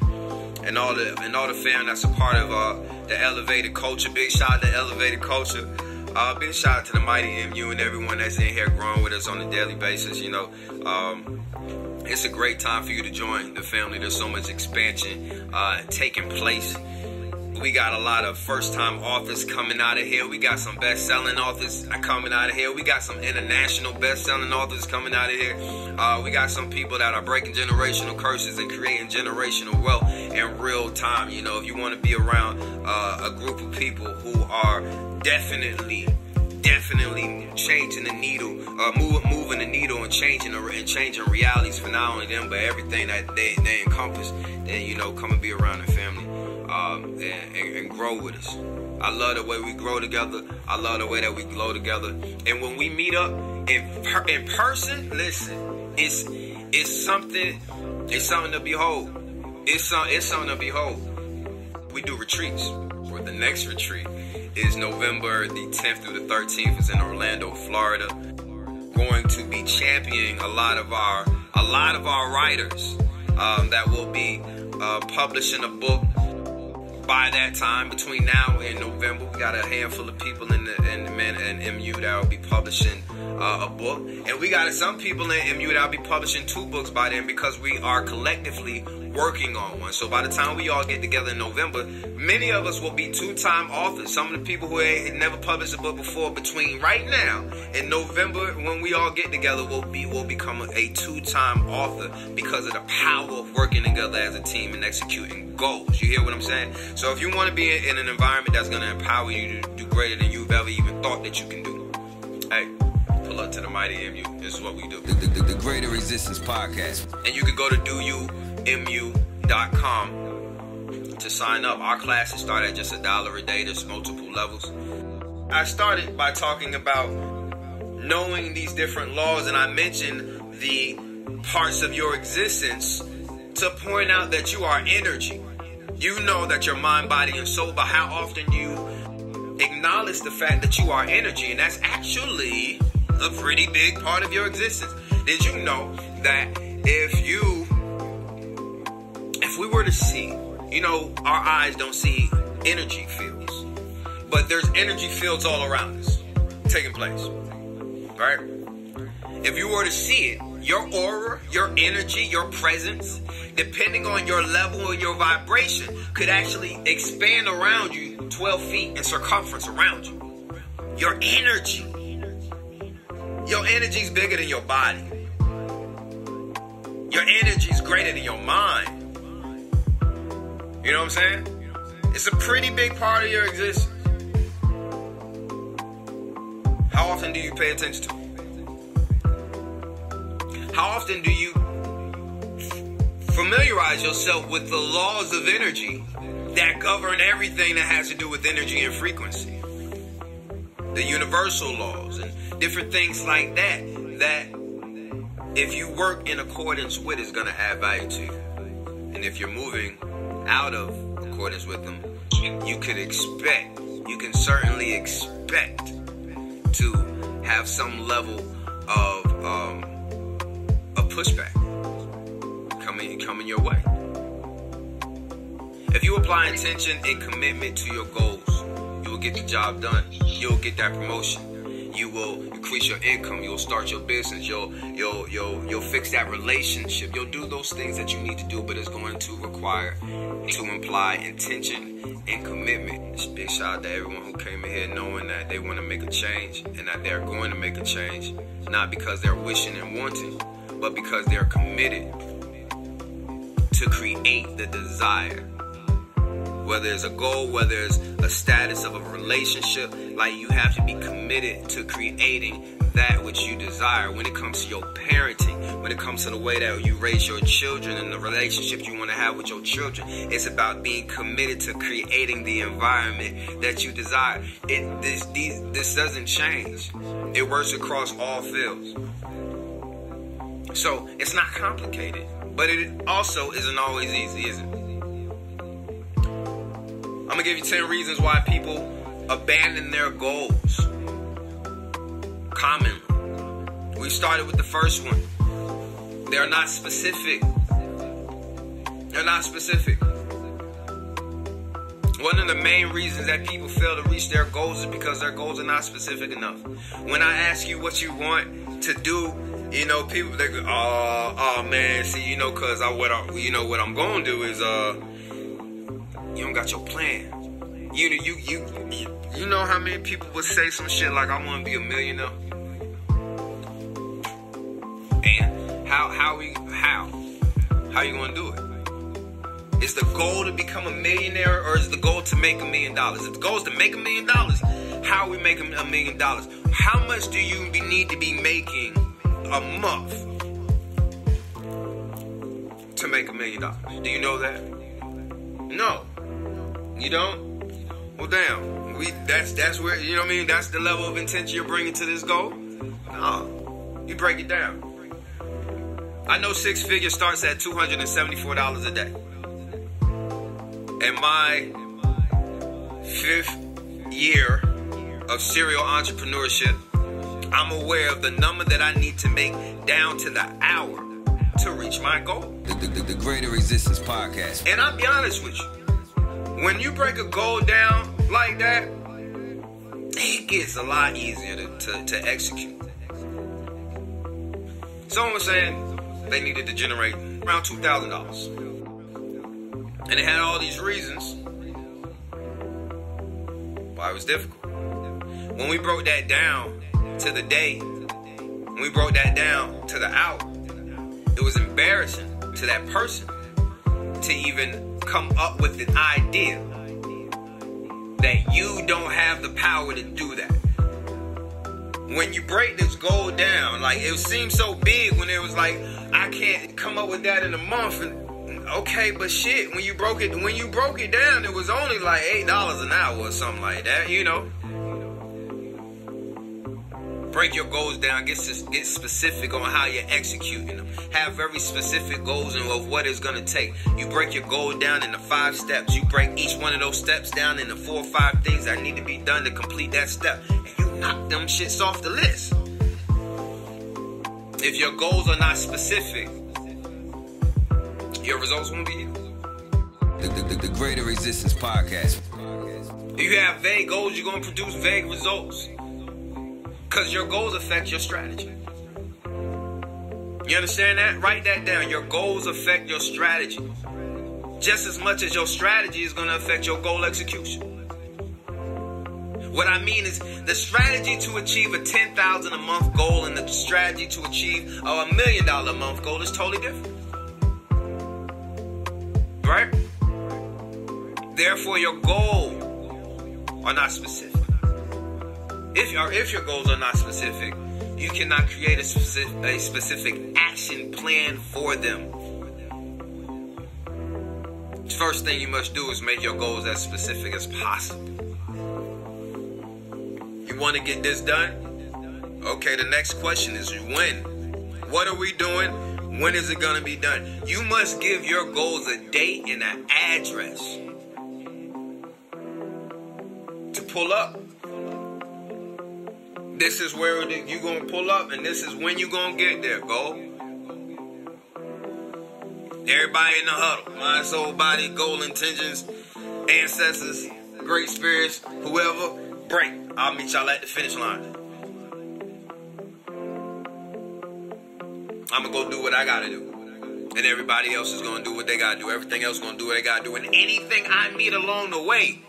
and all the and all the fam that's a part of uh, the elevated culture. Big shout out to elevated culture. Uh, big shout out to the mighty MU and everyone that's in here growing with us on a daily basis. You know, um, it's a great time for you to join the family. There's so much expansion uh, taking place we got a lot of first time authors coming out of here. We got some best selling authors coming out of here. We got some international best selling authors coming out of here. Uh, we got some people that are breaking generational curses and creating generational wealth in real time. You know, if you want to be around uh, a group of people who are definitely definitely changing the needle, uh, move, moving the needle and changing and changing realities for not only them but everything that they, they encompass. Then you know, come and be around the family um, and, and, and, grow with us. I love the way we grow together. I love the way that we glow together. And when we meet up in per, in person, listen, it's it's something it's something to behold. It's some it's something to behold. We do retreats. For the next retreat is November the 10th through the 13th. It's in Orlando, Florida. Going to be championing a lot of our a lot of our writers um, that will be uh, publishing a book by that time, between now and November, we got a handful of people in the in the man and MU that will be publishing uh, a book, and we got some people in MU that will be publishing two books by then because we are collectively working on one. So by the time we all get together in November, many of us will be two-time authors. Some of the people who ain't never published a book before, between right now and November, when we all get together, will be will become a two-time author because of the power of working together as a team and executing goals. You hear what I'm saying? So if you want to be in, an environment that's going to empower you to do greater than you've ever even thought that you can do, hey pull up to the mighty MU. This is what we do. The, the, the, Greater Existence Podcast. And you can go to Do You mu.com to sign up. Our classes start at just a dollar a day. There's multiple levels. I started by talking about knowing these different laws, and I mentioned the parts of your existence to point out that you are energy. You know that your mind, body, and soul, but how often you acknowledge the fact that you are energy, and that's actually a pretty big part of your existence. Did you know that if you if we were to see, you know, our eyes don't see energy fields, but there's energy fields all around us taking place, right? If you were to see it, your aura, your energy, your presence, depending on your level and your vibration, could actually expand around you 12 feet in circumference around you. Your energy. Your energy is bigger than your body. Your energy is greater than your mind. You know what I'm saying? It's a pretty big part of your existence. How often do you pay attention to it? How often do you familiarize yourself with the laws of energy that govern everything that has to do with energy and frequency? The universal laws and different things like that, that if you work in accordance with is going to add value to you. And if you're moving out of accordance with them, you could expect, you can certainly expect to have some level of um, pushback coming coming your way. If you apply intention and commitment to your goals, you will get the job done. You'll get that promotion. You will increase your income. You'll start your business. You'll you'll you'll you'll fix that relationship. You'll do those things that you need to do but it's going to require to imply intention and commitment. It's big shout out to everyone who came in here knowing that they want to make a change and that they're going to make a change not because they're wishing and wanting but because they're committed to create the desire whether it's a goal, whether it's a status of a relationship, like you have to be committed to creating that which you desire when it comes to your parenting, when it comes to the way that you raise your children and the relationship you want to have with your children. It's about being committed to creating the environment that you desire. It this these, this doesn't change. It works across all fields. So it's not complicated, but it also isn't always easy, is it? I'm gonna give you 10 reasons why people abandon their goals. Commonly. We started with the first one. They're not specific. They're not specific. One of the main reasons that people fail to reach their goals is because their goals are not specific enough. When I ask you what you want to do, you know, people they go, oh, oh man, see, you know, cause I what I, you know what I'm gonna do is uh you don't got your plan. You know, you you you know how many people would say some shit like I want to be a millionaire. And how how we how how you gonna do it? Is the goal to become a millionaire or is the goal to make a million dollars? If the goal is to make a million dollars, how are we making a million dollars? How much do you need to be making a month to make a million dollars? Do you know that? No. You don't? Well, damn. We that's that's where you know what I mean. That's the level of intention you're bringing to this goal. No, you break it down. I know six figures starts at two hundred and seventy-four dollars a day. In my fifth year of serial entrepreneurship, I'm aware of the number that I need to make down to the hour to reach my goal. The, the, the Greater Existence Podcast. And I'll be honest with you when you break a goal down like that, it gets a lot easier to, to, to execute. Someone was saying they needed to generate around $2,000. And they had all these reasons why it was difficult. When we broke that down to the day, when we broke that down to the hour, it was embarrassing to that person to even come up with an idea that you don't have the power to do that. When you break this goal down, like it seemed so big when it was like, I can't come up with that in a month. And okay, but shit, when you broke it, when you broke it down, it was only like eight dollars an hour or something like that, you know break your goals down, get, get specific on how you're executing them. Have very specific goals and of what it's going to take. You break your goal down into five steps. You break each one of those steps down into four or five things that need to be done to complete that step. And you knock them shits off the list. If your goals are not specific, your results won't be the, the, the, Greater Existence Podcast. If you have vague goals, you're going to produce vague results. Because your goals affect your strategy. You understand that? Write that down. Your goals affect your strategy. Just as much as your strategy is going to affect your goal execution. What I mean is the strategy to achieve a 10,000 a month goal and the strategy to achieve a million dollar a month goal is totally different. Right? Therefore, your goal are not specific if your if your goals are not specific, you cannot create a specific, a specific action plan for them. First thing you must do is make your goals as specific as possible. You want to get this done? Okay, the next question is when? What are we doing? When is it going to be done? You must give your goals a date and an address to pull up. This is where you're going to pull up, and this is when you're going to get there. Go. Everybody in the huddle. Mind, soul, body, goal, intentions, ancestors, great spirits, whoever. Break. I'll meet y'all at the finish line. I'm gonna go do what I gotta do. And everybody else is gonna do what they gotta do. Everything else is gonna do what they gotta do. And anything I meet along the way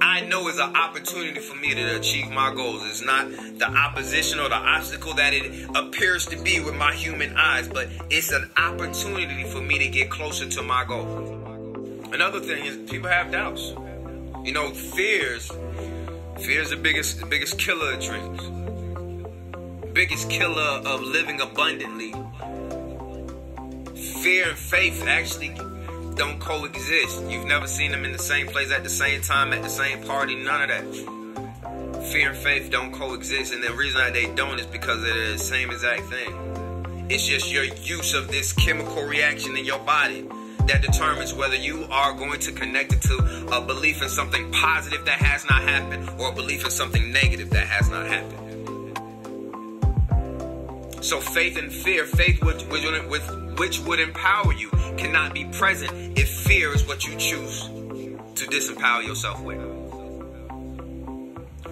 I know is an opportunity for me to achieve my goals. It's not the opposition or the obstacle that it appears to be with my human eyes, but it's an opportunity for me to get closer to my goal. Another thing is people have doubts. You know, fears. Fear is the biggest, the biggest killer of dreams. Biggest killer of living abundantly. Fear and faith actually don't coexist. You've never seen them in the same place at the same time, at the same party, none of that. Fear and faith don't coexist, and the reason that they don't is because they're the same exact thing. It's just your use of this chemical reaction in your body that determines whether you are going to connect it to a belief in something positive that has not happened or a belief in something negative that has not happened. So faith and fear, faith which, which, which would empower you, cannot be present if fear is what you choose to disempower yourself with.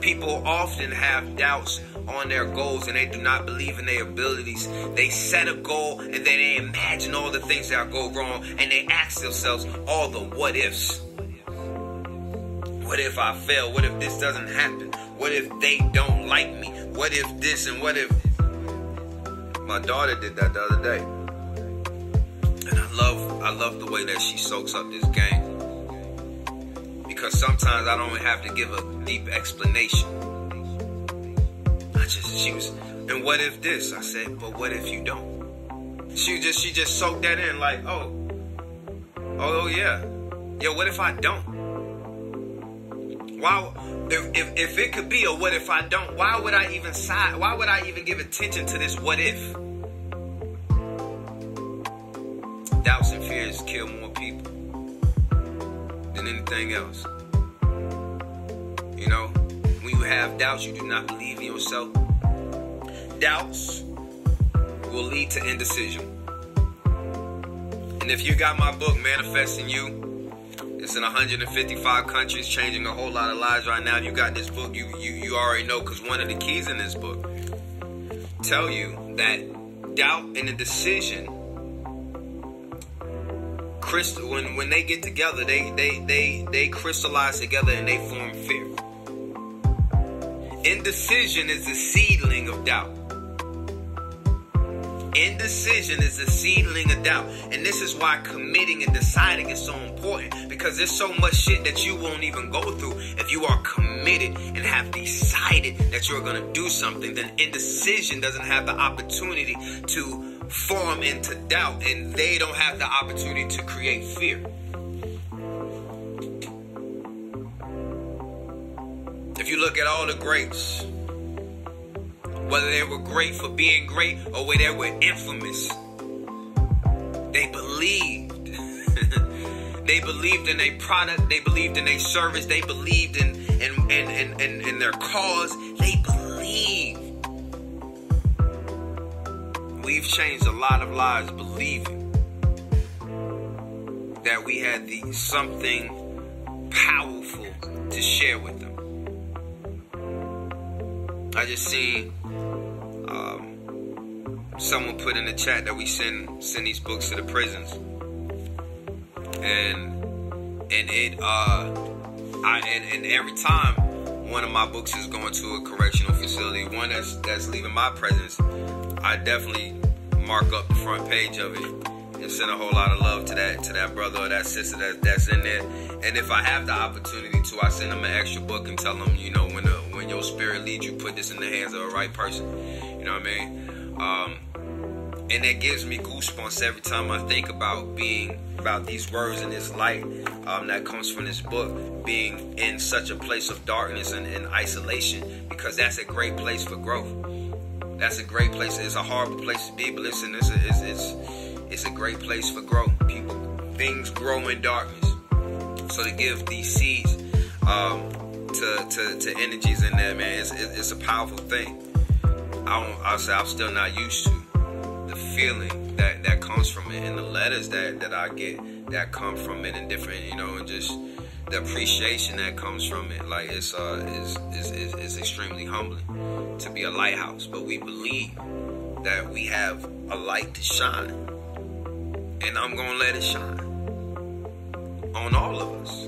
People often have doubts on their goals and they do not believe in their abilities. They set a goal and then they imagine all the things that go wrong and they ask themselves all the what ifs. What if I fail? What if this doesn't happen? What if they don't like me? What if this and what if my daughter did that the other day. Love I love the way that she soaks up this game. Because sometimes I don't have to give a deep explanation. I just she was and what if this? I said, but what if you don't? She just she just soaked that in like, oh, oh, oh yeah. Yo, what if I don't? Why if, if, if it could be a what if I don't, why would I even side? Why would I even give attention to this what if? Doubts and fears kill more people than anything else. You know, when you have doubts, you do not believe in yourself. Doubts will lead to indecision. And if you got my book, Manifesting You, it's in 155 countries, changing a whole lot of lives right now. You got this book, you you, you already know, because one of the keys in this book tell you that doubt and the decision, crystal when when they get together, they they they they crystallize together and they form fear. Indecision is the seedling of doubt. Indecision is a seedling of doubt. And this is why committing and deciding is so important because there's so much shit that you won't even go through if you are committed and have decided that you're going to do something. Then indecision doesn't have the opportunity to form into doubt and they don't have the opportunity to create fear. If you look at all the greats, whether they were great for being great or whether they were infamous. They believed. they believed in a product, they believed in a service, they believed in in, in, in, in, in their cause. They believed. We've changed a lot of lives believing that we had the something powerful to share with them. I just seen um, someone put in the chat that we send send these books to the prisons, and and it uh, I and, and every time one of my books is going to a correctional facility, one that's that's leaving my presence, I definitely mark up the front page of it and send a whole lot of love to that to that brother or that sister that, that's in there. And if I have the opportunity to, I send them an extra book and tell them, you know, when the, when your spirit leads you, put this in the hands of the right person. You know what I mean? Um, and that gives me goosebumps every time I think about being about these words and this light um, that comes from this book being in such a place of darkness and, and isolation because that's a great place for growth. That's a great place. It's a horrible place to be, but listen, it's a, it's, it's, it's a great place for growth. People, things grow in darkness. So to give these seeds um, to, to, to energies in there, man, it's, it's a powerful thing. I don't, I'll say I'm still not used to the feeling that that comes from it and the letters that that I get that come from it and different you know and just the appreciation that comes from it. Like it's uh is is, is, is extremely humbling to be a lighthouse but we believe that we have a light to shine. And I'm gonna let it shine on all of us.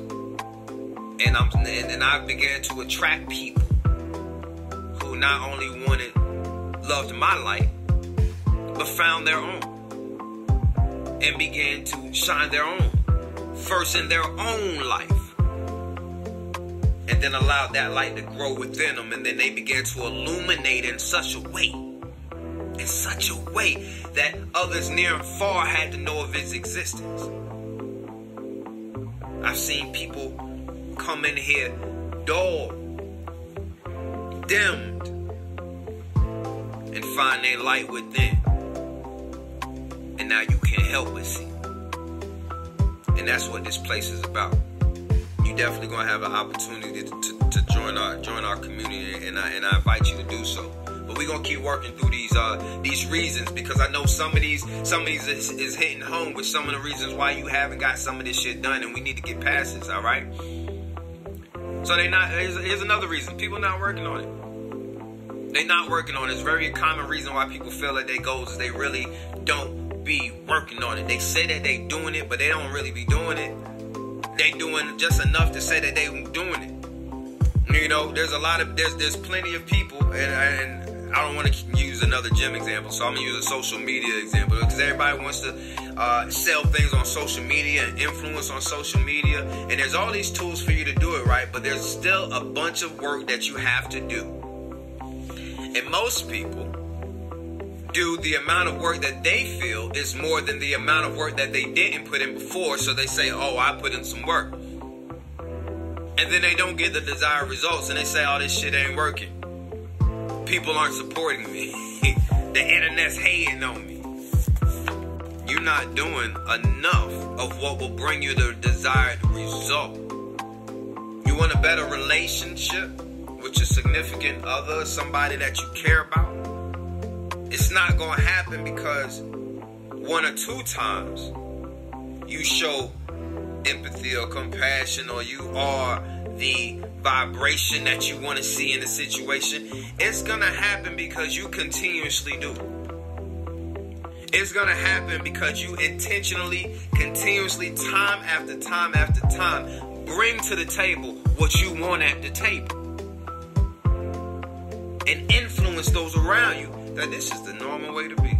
And I'm and, and I began to attract people who not only wanted loved my light but found their own and began to shine their own first in their own life and then allowed that light to grow within them. And then they began to illuminate in such a way in such a way that others near and far had to know of its existence. I've seen people come in here dull dimmed and find their light within and now you can't help but see. And that's what this place is about. You definitely gonna have an opportunity to, to, to join our join our community, and I, and I invite you to do so. But we're gonna keep working through these uh, these reasons because I know some of these some of these is, is hitting home with some of the reasons why you haven't got some of this shit done, and we need to get past this. All right. So they not. Here's, here's another reason: people not working on it. They not working on it. It's very common reason why people feel like their goals they really don't be working on it. They say that they doing it, but they don't really be doing it. They doing just enough to say that they doing it. You know, there's a lot of there's there's plenty of people, and, and I don't want to use another gym example, so I'm gonna use a social media example because everybody wants to uh, sell things on social media and influence on social media, and there's all these tools for you to do it right, but there's still a bunch of work that you have to do, and most people do the amount of work that they feel is more than the amount of work that they didn't put in before. So they say, oh, I put in some work. And then they don't get the desired results and they say, oh, this shit ain't working. People aren't supporting me. the internet's hating on me. You're not doing enough of what will bring you the desired result. You want a better relationship with your significant other, somebody that you care about? It's not going to happen because one or two times you show empathy or compassion or you are the vibration that you want to see in the situation. It's going to happen because you continuously do. It's going to happen because you intentionally, continuously, time after time after time, bring to the table what you want at the table and influence those around you that this is the normal way to be?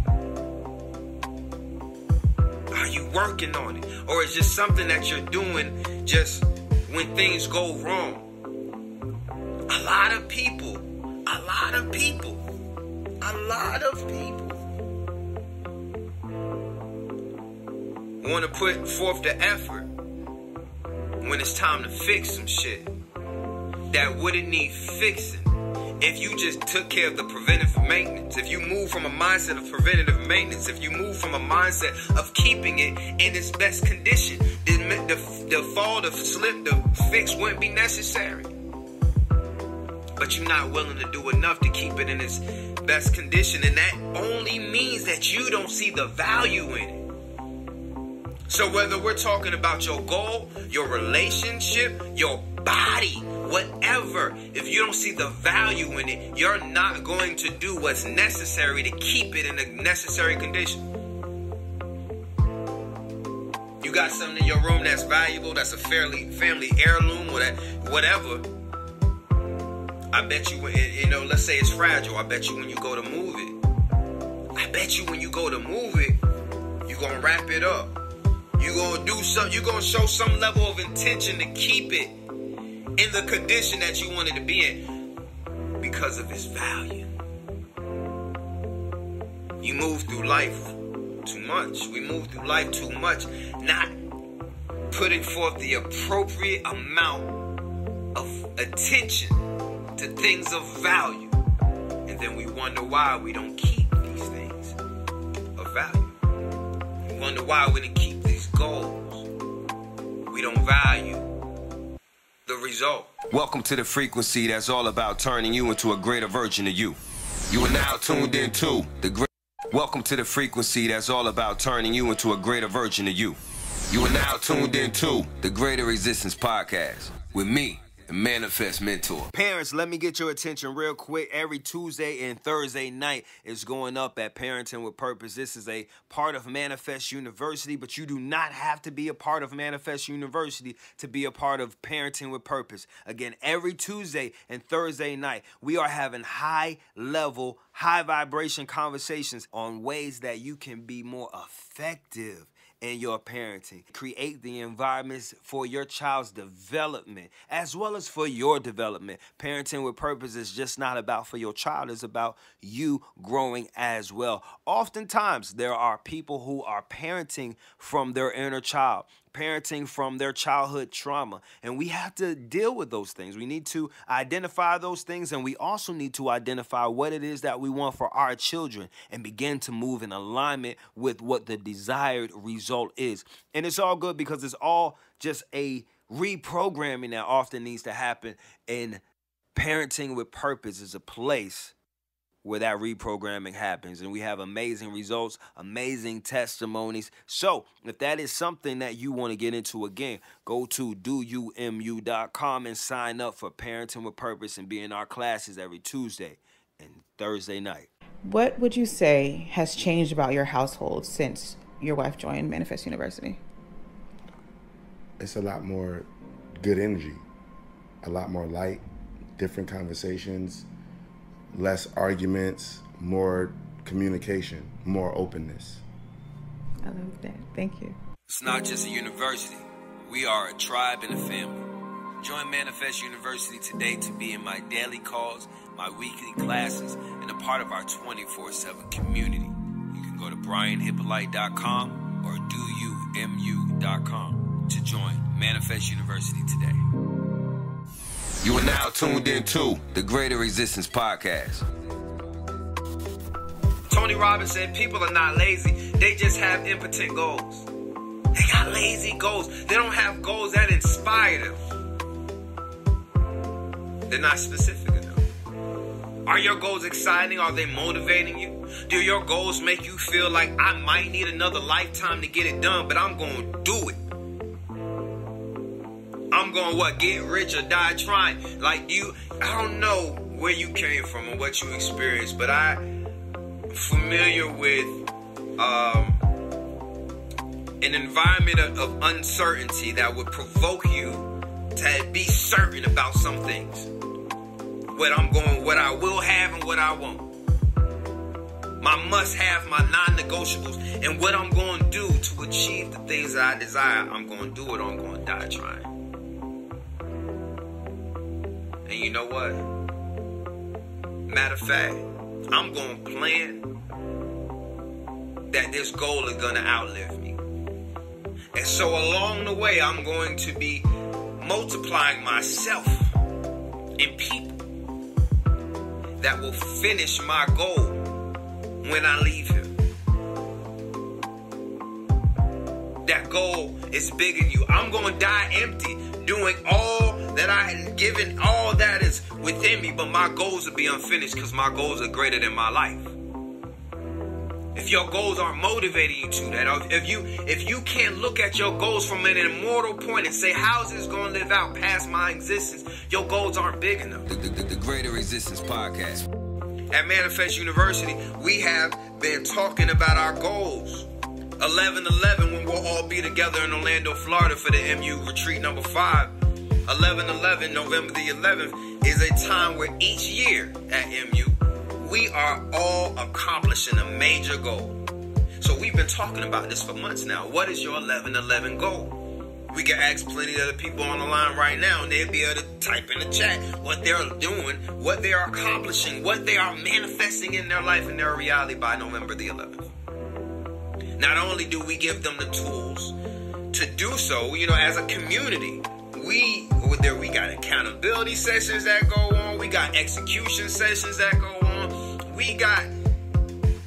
Are you working on it? Or is just something that you're doing just when things go wrong? A lot of people, a lot of people, a lot of people want to put forth the effort when it's time to fix some shit that wouldn't need fixing if you just took care of the preventative maintenance, if you move from a mindset of preventative maintenance, if you move from a mindset of keeping it in its best condition, then the, the fall, the slip, the fix wouldn't be necessary. But you're not willing to do enough to keep it in its best condition, and that only means that you don't see the value in it. So, whether we're talking about your goal, your relationship, your body, whatever, if you don't see the value in it, you're not going to do what's necessary to keep it in a necessary condition. You got something in your room that's valuable, that's a fairly family heirloom, or that whatever. I bet you, you know, let's say it's fragile. I bet you when you go to move it, I bet you when you go to move it, you're gonna wrap it up. You're gonna do something. You're gonna show some level of intention to keep it in the condition that you wanted to be in because of its value. You move through life too much. We move through life too much, not putting forth the appropriate amount of attention to things of value. And then we wonder why we don't keep these things of value. We wonder why we didn't keep these goals. We don't value the result. Welcome to the frequency that's all about turning you into a greater version of you. You are now tuned into the great. Welcome to the frequency that's all about turning you into a greater version of you. You are now tuned into the Greater Existence Podcast with me, the Manifest Mentor. Parents, let me get your attention real quick. Every Tuesday and Thursday night is going up at Parenting with Purpose. This is a part of Manifest University, but you do not have to be a part of Manifest University to be a part of Parenting with Purpose. Again, every Tuesday and Thursday night, we are having high level, high vibration conversations on ways that you can be more effective in your parenting. Create the environments for your child's development as well as for your development. Parenting with purpose is just not about for your child, it's about you growing as well. Oftentimes, there are people who are parenting from their inner child parenting from their childhood trauma. And we have to deal with those things. We need to identify those things, and we also need to identify what it is that we want for our children and begin to move in alignment with what the desired result is. And it's all good because it's all just a reprogramming that often needs to happen. And parenting with purpose is a place where that reprogramming happens and we have amazing results, amazing testimonies. So, if that is something that you want to get into again, go to doyoumu.com and sign up for Parenting with Purpose and be in our classes every Tuesday and Thursday night. What would you say has changed about your household since your wife joined Manifest University? It's a lot more good energy, a lot more light, different conversations less arguments, more communication, more openness. I love that. Thank you. It's not just a university. We are a tribe and a family. Join Manifest University today to be in my daily calls, my weekly classes, and a part of our 24 7 community. You can go to brianhyppolite.com or doyoumu.com to join Manifest University today. You are now tuned into the Greater Existence Podcast. Tony Robbins said people are not lazy, they just have impotent goals. They got lazy goals. They don't have goals that inspire them. They're not specific enough. Are your goals exciting? Are they motivating you? Do your goals make you feel like I might need another lifetime to get it done, but I'm going to do it? I'm going what get rich or die trying. Like you, I don't know where you came from and what you experienced, but I familiar with um, an environment of, of uncertainty that would provoke you to be certain about some things. What I'm going, what I will have, and what I won't. My must have, my non negotiables, and what I'm going to do to achieve the things that I desire. I'm going to do it I'm going to die trying. And you know what? Matter of fact, I'm going to plan that this goal is going to outlive me. And so along the way, I'm going to be multiplying myself in people that will finish my goal when I leave here. That goal is bigger than you. I'm going to die empty doing all that I had given, all that is within me, but my goals will be unfinished because my goals are greater than my life. If your goals aren't motivating you to that, if you if you can't look at your goals from an immortal point and say, "How's this going to live out past my existence?" Your goals aren't big enough. The, the, the Greater Existence Podcast. At Manifest University, we have been talking about our goals. 11 11 when we'll all be together in Orlando, Florida for the MU retreat number five. 11 11, November the 11th, is a time where each year at MU, we are all accomplishing a major goal. So we've been talking about this for months now. What is your 11 11 goal? We can ask plenty of other people on the line right now, and they'll be able to type in the chat what they're doing, what they are accomplishing, what they are manifesting in their life and their reality by November the 11th. Not only do we give them the tools to do so, you know, as a community, we there we got accountability sessions that go on, we got execution sessions that go on, we got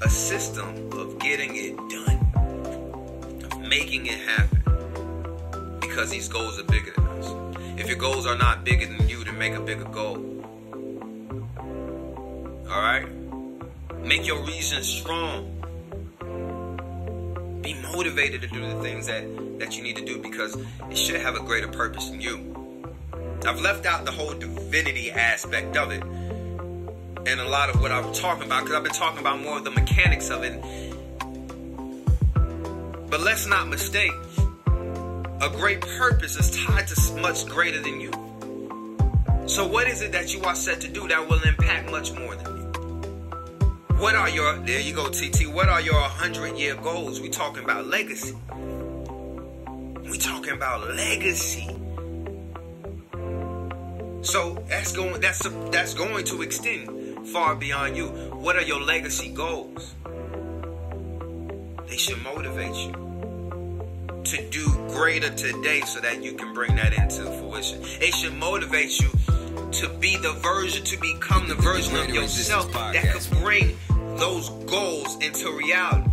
a system of getting it done, of making it happen, because these goals are bigger than us. If your goals are not bigger than you, then make a bigger goal. All right, make your reason strong be motivated to do the things that that you need to do because it should have a greater purpose than you. I've left out the whole divinity aspect of it and a lot of what I'm talking about because I've been talking about more of the mechanics of it. But let's not mistake a great purpose is tied to much greater than you. So, what is it that you are set to do that will impact much more than you? What are your, there you go, TT, what are your 100 year goals? We talking about legacy. We talking about legacy. So that's going that's that's going to extend far beyond you. What are your legacy goals? They should motivate you to do greater today so that you can bring that into fruition. It should motivate you to be the version, to become the version of yourself that could bring those goals into reality.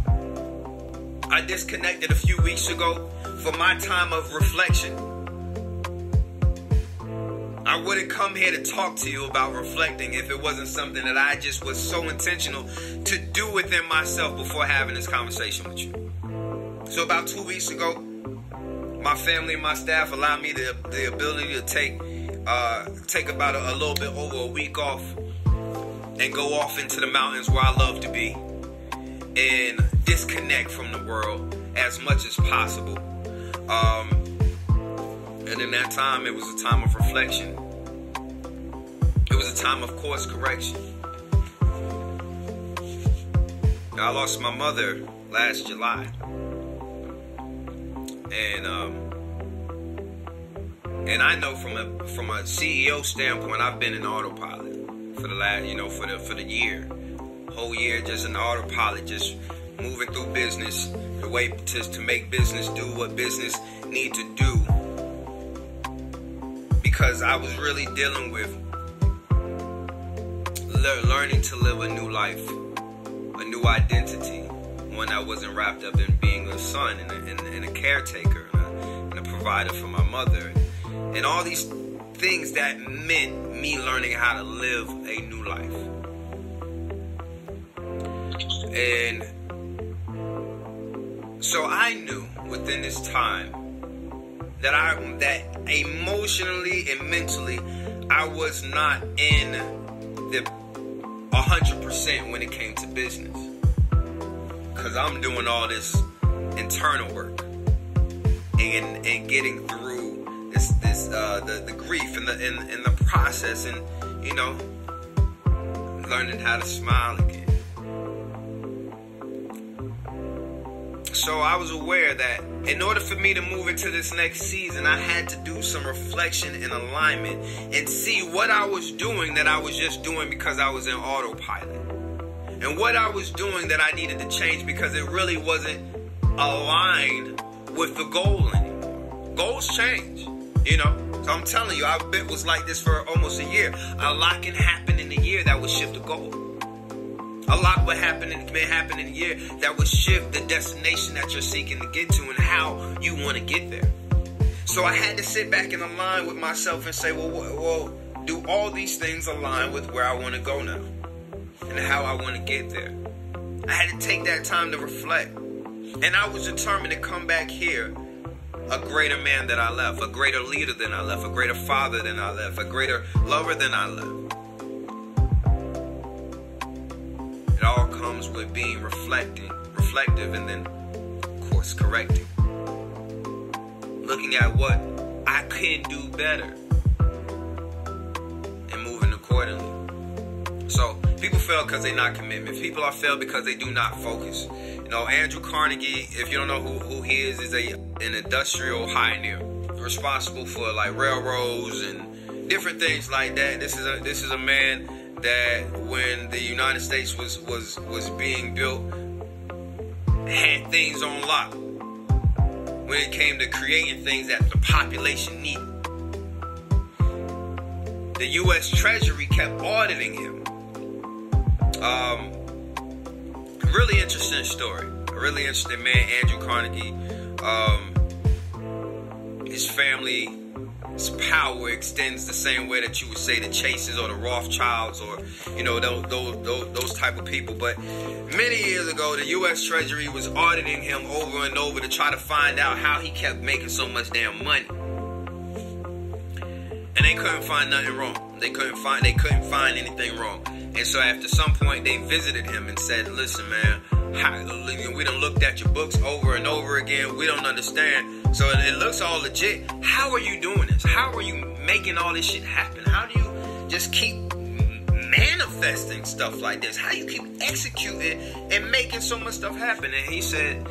I disconnected a few weeks ago for my time of reflection. I wouldn't come here to talk to you about reflecting if it wasn't something that I just was so intentional to do within myself before having this conversation with you. So about two weeks ago, my family and my staff allowed me the, the ability to take uh, take about a, a little bit over a week off and go off into the mountains where I love to be and disconnect from the world as much as possible. Um, and in that time, it was a time of reflection. It was a time of course correction. I lost my mother last July, and um, and I know from a from a CEO standpoint, I've been in autopilot for the last, you know, for the for the year, whole year, just an autopilot, just moving through business, the way to to make business do what business need to do, because I was really dealing with le- learning to live a new life, a new identity, one that wasn't wrapped up in being a son and a, and, and a caretaker and a, and a provider for my mother, and all these things that meant me learning how to live a new life. And so I knew within this time that I that emotionally and mentally I was not in the 100% when it came to business. Cuz I'm doing all this internal work and and getting through this this uh, the the grief and the in, the process, and you know, learning how to smile again. So I was aware that in order for me to move into this next season, I had to do some reflection and alignment and see what I was doing that I was just doing because I was in autopilot. And what I was doing that I needed to change because it really wasn't aligned with the goal anymore. Goals change. You know, so I'm telling you, I bet was like this for almost a year. A lot can happen in a year that would shift the goal. A lot would happen in, may happen in a year that would shift the destination that you're seeking to get to and how you want to get there. So I had to sit back and align with myself and say, well, well, do all these things align with where I want to go now and how I want to get there? I had to take that time to reflect. And I was determined to come back here a greater man than I left, a greater leader than I left, a greater father than I left, a greater lover than I left. It all comes with being reflecting, reflective, and then, course, correcting. Looking at what I can do better and moving accordingly. So, people fail because they're not commitment. People are failed because they do not focus. You know, Andrew Carnegie, if you don't know who, who he is, is a an industrial pioneer. responsible for like railroads and different things like that. This is a this is a man that when the United States was was was being built had things on lock when it came to creating things that the population needed. The U.S. Treasury kept auditing him. Um, really interesting story. A really interesting man, Andrew Carnegie. Um, his family his power extends the same way that you would say the Chases or the Rothschilds or you know those those those, those type of people. But many years ago, the U.S. Treasury was auditing him over and over to try to find out how he kept making so much damn money, and they couldn't find nothing wrong. They couldn't find they couldn't find anything wrong. And so after some point, they visited him and said, "Listen, man." We done looked at your books over and over again. We don't understand. So it, it looks all legit. How are you doing this? How are you making all this shit happen? How do you just keep manifesting stuff like this? How you keep executing and making so much stuff happen? And he said,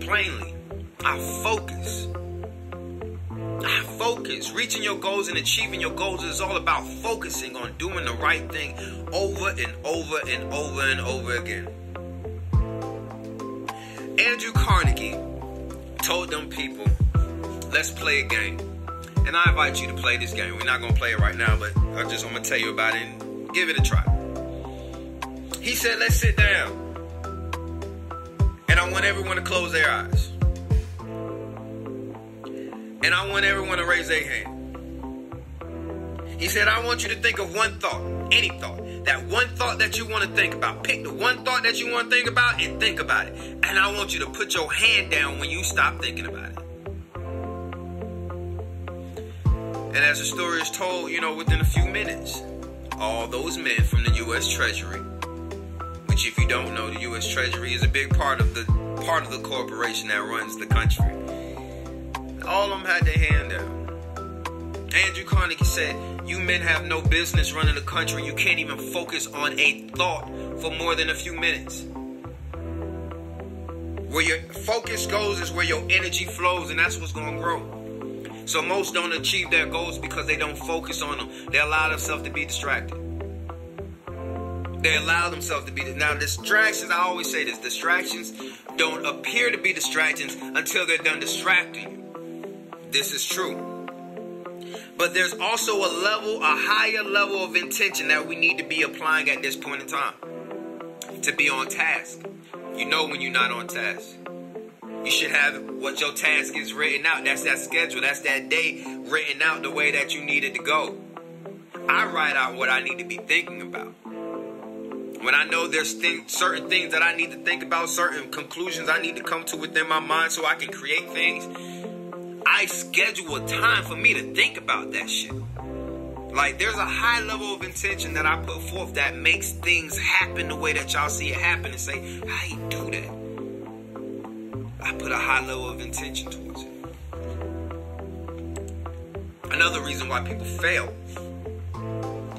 plainly, I focus. Focus. Reaching your goals and achieving your goals is all about focusing on doing the right thing over and over and over and over again. Andrew Carnegie told them people, let's play a game. And I invite you to play this game. We're not going to play it right now, but I just want to tell you about it and give it a try. He said, let's sit down. And I want everyone to close their eyes. And I want everyone to raise their hand. He said, I want you to think of one thought, any thought that one thought that you want to think about. Pick the one thought that you want to think about and think about it. And I want you to put your hand down when you stop thinking about it. And as the story is told, you know, within a few minutes, all those men from the U.S. Treasury, which if you don't know, the U.S. Treasury is a big part of the part of the corporation that runs the country. All of them had their hand down. Andrew Carnegie said, You men have no business running the country. You can't even focus on a thought for more than a few minutes. Where your focus goes is where your energy flows, and that's what's going to grow. So most don't achieve their goals because they don't focus on them. They allow themselves to be distracted. They allow themselves to be now distractions. I always say this: distractions don't appear to be distractions until they're done distracting you. This is true. But there's also a level, a higher level of intention that we need to be applying at this point in time to be on task. You know when you're not on task. You should have what your task is written out. That's that schedule. That's that day written out the way that you need it to go. I write out what I need to be thinking about. When I know there's certain things that I need to think about, certain conclusions I need to come to within my mind so I can create things, I schedule a time for me to think about that shit. Like there's a high level of intention that I put forth that makes things happen the way that y'all see it happen and say, you do that? I put a high level of intention towards it. Another reason why people fail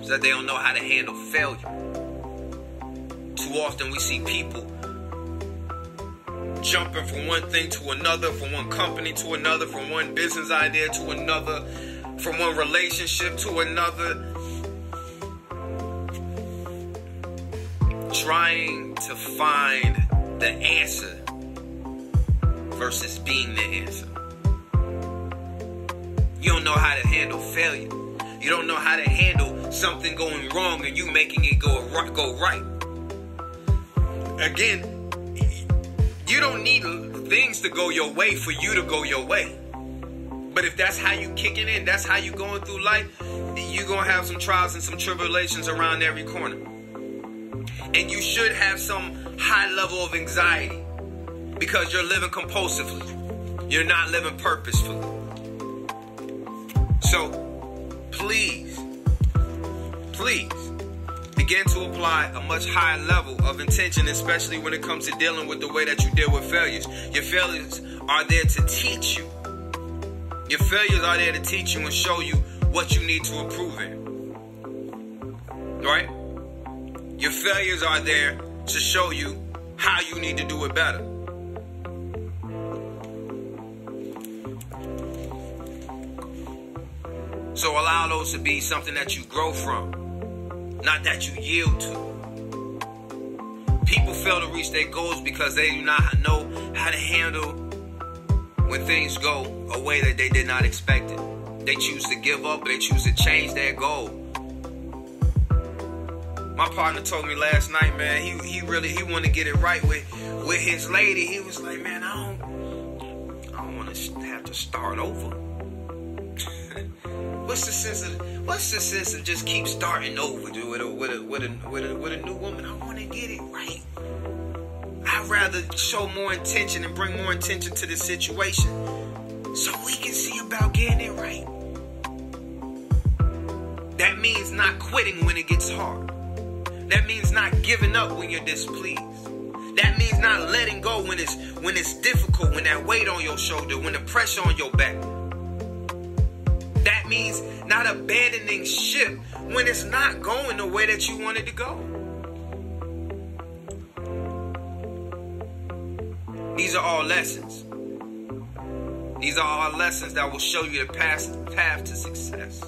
is that they don't know how to handle failure. Too often we see people jumping from one thing to another, from one company to another, from one business idea to another, from one relationship to another. Trying to find the answer versus being the answer. You don't know how to handle failure. You don't know how to handle something going wrong and you making it go right. Go right. Again, you don't need things to go your way for you to go your way. But if that's how you kicking in, that's how you going through life, you're gonna have some trials and some tribulations around every corner. And you should have some high level of anxiety because you're living compulsively. You're not living purposefully. So please, please begin to apply a much higher level of intention, especially when it comes to dealing with the way that you deal with failures. Your failures are there to teach you. Your failures are there to teach you and show you what you need to improve in. Right? Your failures are there to show you how you need to do it better. So allow those to be something that you grow from, not that you yield to. People fail to reach their goals because they do not know how to handle when things go a way that they did not expect it. They choose to give up, they choose to change their goal. My partner told me last night, man, he, he really he wanted to get it right with with his lady. He was like, man, I don't I don't want to have to start over. what's the sense of what's the sense of just keep starting over, dude, with a with a with a with a, with a new woman? I want to get it right. I'd rather show more intention and bring more intention to the situation so we can see about getting it right. That means not quitting when it gets hard. That means not giving up when you're displeased. That means not letting go when it's when it's difficult, when that weight on your shoulder, when the pressure on your back. Means not abandoning ship when it's not going the way that you wanted to go. These are all lessons. These are all lessons that will show you the path, path to success.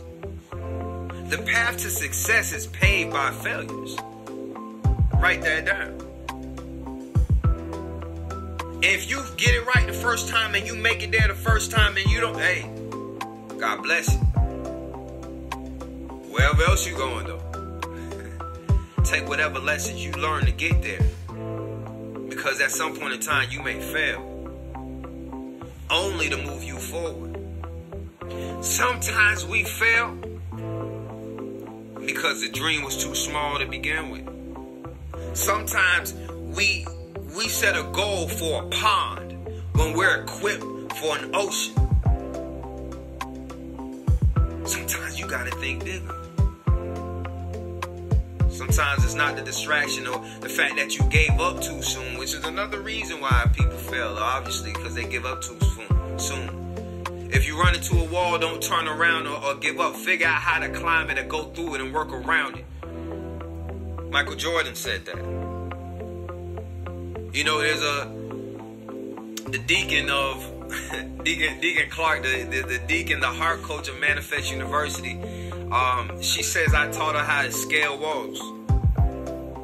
The path to success is paved by failures. Write that down. If you get it right the first time and you make it there the first time and you don't, hey, God bless you. Wherever else you going though. Take whatever lessons you learn to get there. Because at some point in time you may fail. Only to move you forward. Sometimes we fail because the dream was too small to begin with. Sometimes we we set a goal for a pond when we're equipped for an ocean. Sometimes you gotta think bigger. Sometimes it's not the distraction or the fact that you gave up too soon, which is another reason why people fail, obviously, because they give up too soon. If you run into a wall, don't turn around or, or, give up. Figure out how to climb it and go through it and work around it. Michael Jordan said that. You know, there's a the deacon of Deacon Deacon Clark, the, the, the deacon, the heart coach of Manifest University. Um, she says I taught her how to scale walls,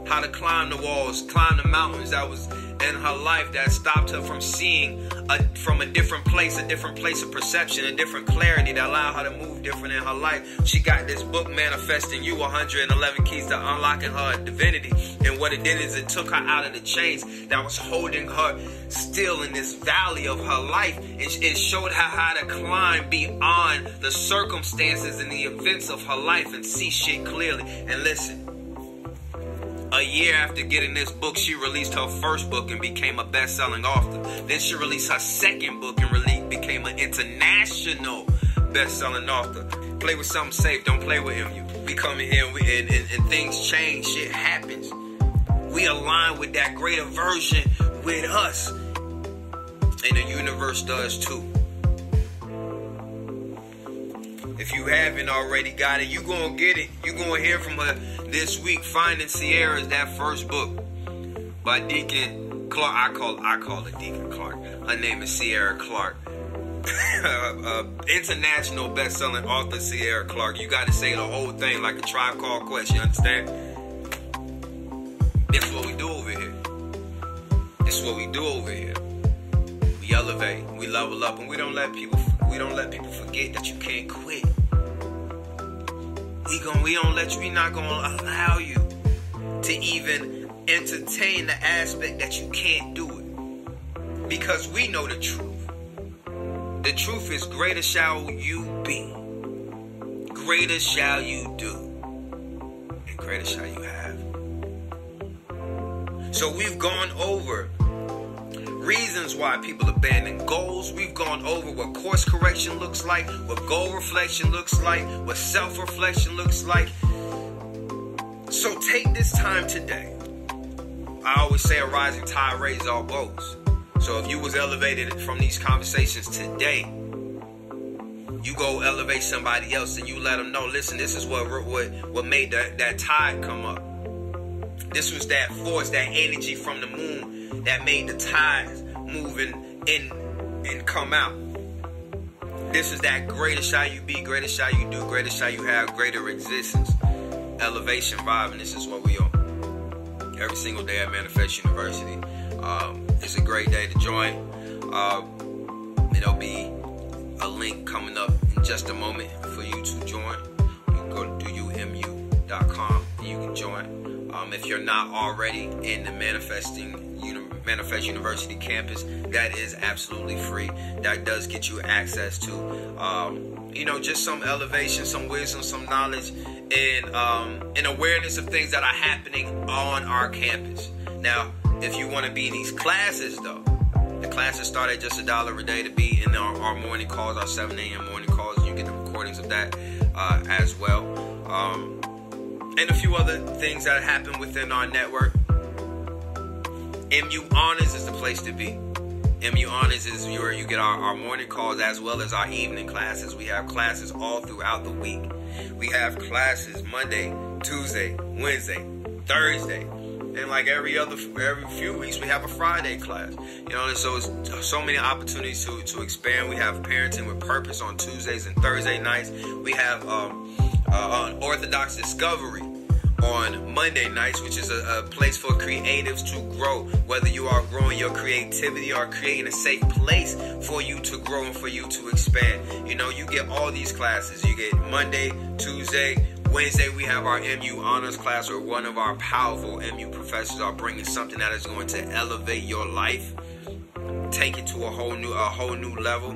how to climb the walls, climb the mountains. That was in her life that stopped her from seeing a, from a different place, a different place of perception, a different clarity that allowed her to move different in her life. She got this book, Manifesting You, 111 Keys to Unlocking Her Divinity. And what it did is it took her out of the chains that was holding her still in this valley of her life. It, it showed her how to climb beyond the circumstances and the events of her life and see shit clearly. And listen, a year after getting this book, she released her first book and became a best-selling author. Then she released her second book and became an international best-selling author. Play with something safe. Don't play with him. You we come in here and, we, and, and, and things change. Shit happens. We align with that greater version with us. And the universe does too. If you haven't already got it, you gonna get it. You gonna hear from her this week. Finding Sierra is that first book by Deacon Clark. I call I call it Deacon Clark. Her name is Sierra Clark. uh, international best-selling author Sierra Clark. You got to say the whole thing like a tribe called Quest. You understand? This is what we do over here. This is what we do over here. We elevate, we level up, and we don't let people we don't let people forget that you can't quit. We gon' we don't let you. We not gonna allow you to even entertain the aspect that you can't do it, because we know the truth. The truth is, greater shall you be, greater shall you do, and greater shall you have. So we've gone over reasons why people abandon goals. We've gone over what course correction looks like, what goal reflection looks like, what self reflection looks like. So take this time today. I always say a rising tide raises all boats. So if you was elevated from these conversations today, you go elevate somebody else and you let them know, listen, this is what what, what made that, that tide come up. This was that force, that energy from the moon that made the tides move in, in and come out. this is that greater shall you be, greater shall you do, greater shall you have, greater existence. Elevation vibe, and this is what we on every single day at Manifest University. Um, it's a great day to join. Uh, there'll be a link coming up in just a moment for you to join. You can go to umu.com and you can join. Um, if you're not already in the Manifesting Manifest University campus, that is absolutely free. That does get you access to, um, you know, just some elevation, some wisdom, some knowledge, and um, an awareness of things that are happening on our campus. Now, if you want to be in these classes, though, the classes start at just a dollar a day to be in our, our morning calls, our 7 a.m. morning calls. You get the recordings of that uh, as well. Um, and a few other things that happen within our network. MU Honors is the place to be. MU Honors is where you get our, our morning calls as well as our evening classes. We have classes all throughout the week. We have classes Monday, Tuesday, Wednesday, Thursday, and like every other every few weeks we have a Friday class. You know, so it's so many opportunities to to expand. We have parenting with purpose on Tuesdays and Thursday nights. We have um, uh, Orthodox Discovery on Monday nights, which is a, a, place for creatives to grow. Whether you are growing your creativity or creating a safe place for you to grow and for you to expand. You know, you get all these classes. You get Monday, Tuesday, Wednesday, we have our MU honors class where one of our powerful MU professors are bringing something that is going to elevate your life, take it to a whole new, a whole new level.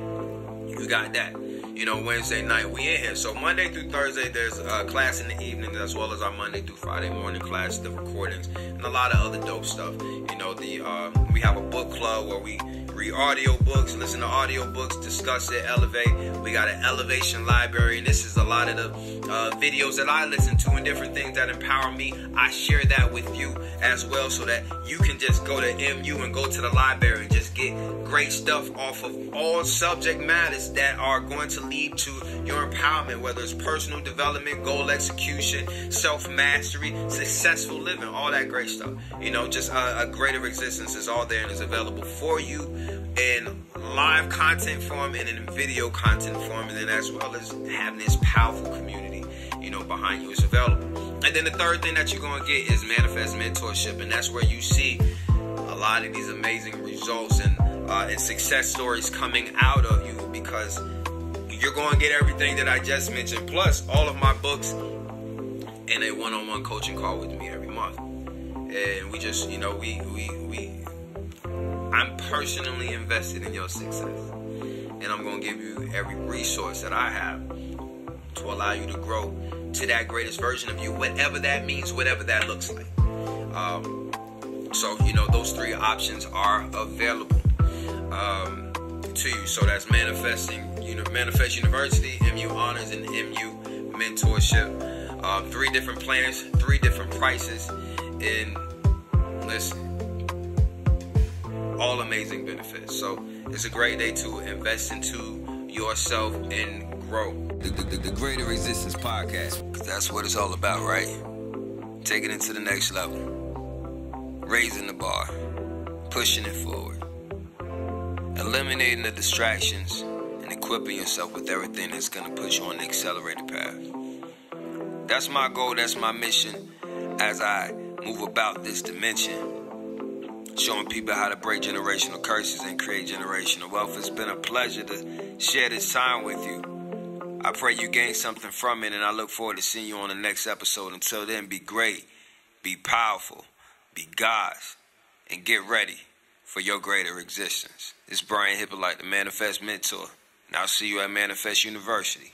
You got that you know, Wednesday night. We in here. So Monday through Thursday, there's a class in the evening as well as our Monday through Friday morning class, the recordings, and a lot of other dope stuff. You know, the uh, we have a book club where we read audio books, listen to audio books, discuss it, elevate. We got an elevation library, and this is a lot of the uh, videos that I listen to and different things that empower me. I share that with you as well, so that you can just go to MU and go to the library and just get great stuff off of all subject matters that are going to lead to your empowerment, whether it's personal development, goal execution, self mastery, successful living, all that great stuff. You know, just a, a greater existence is all there and is available for you in live content form and in video content form, and then as well as having this powerful community, you know, behind you is available. And then the third thing that you're gonna get is manifest mentorship, and that's where you see a lot of these amazing results and uh, and success stories coming out of you because you're going to get everything that I just mentioned, plus all of my books and a one-on-one coaching call with me every month. And we just, you know, we we we I'm personally invested in your success. And I'm going to give you every resource that I have to allow you to grow to that greatest version of you, whatever that means, whatever that looks like. Um, so, you know, those three options are available um, to you. So that's manifesting, you know, Manifest University, MU Honors, and MU Mentorship. Um, three different plans, three different prices. And listen, all amazing benefits. So it's a great day to invest into yourself and grow. The, the, the Greater Existence Podcast, that's what it's all about, right? Taking it to the next level, raising the bar, pushing it forward, eliminating the distractions, and equipping yourself with everything that's going to put you on the accelerated path. That's my goal, that's my mission as I move about this dimension showing people how to break generational curses and create generational wealth. It's been a pleasure to share this time with you. I pray you gain something from it, and I look forward to seeing you on the next episode. Until then, be great, be powerful, be God's, and get ready for your greater existence. It's Brian Hyppolite, the Manifest Mentor, and I'll see you at Manifest University.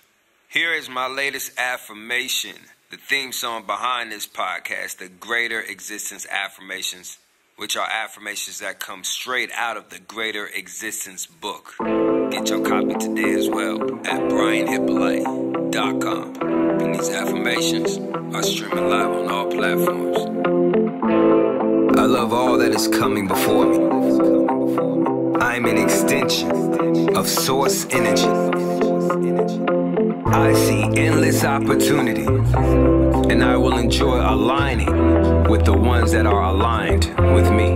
Here is my latest affirmation, the theme song behind this podcast, the Greater Existence Affirmations which are affirmations that come straight out of the Greater Existence book. Get your copy today as well at brianhyppolite.com. And these affirmations are streaming live on all platforms. I love all that is coming before me. I am an extension of source energy. I see endless opportunity, and I will enjoy aligning with the ones that are aligned with me.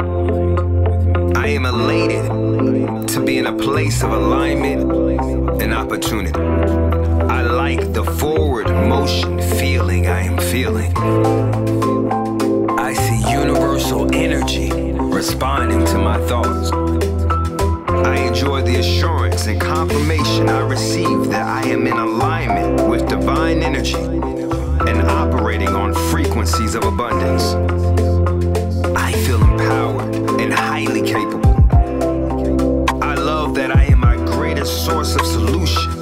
I am elated to be in a place of alignment and opportunity. I like the forward motion feeling I am feeling. I see universal energy responding to my thoughts. I enjoy the assurance and confirmation I receive that I am in alignment with divine energy and operating on frequencies of abundance. I feel empowered and highly capable. I love that I am my greatest source of solution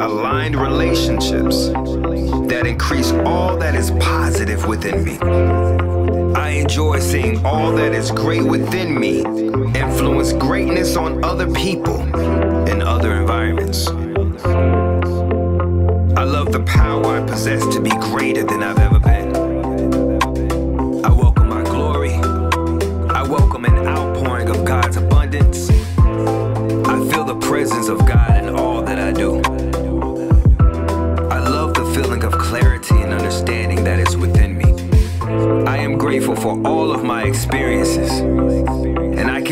aligned relationships that increase all that is positive within me. I enjoy seeing all that is great within me influence greatness on other people and other environments. I love the power I possess to be greater than I've ever been. I welcome my glory. I welcome an outpouring of God's abundance. I feel the presence of God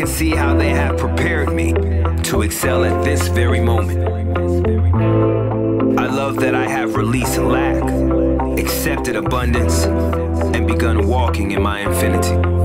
see how they have prepared me to excel at this very moment. I love that I have released lack, accepted abundance, and begun walking in my infinity.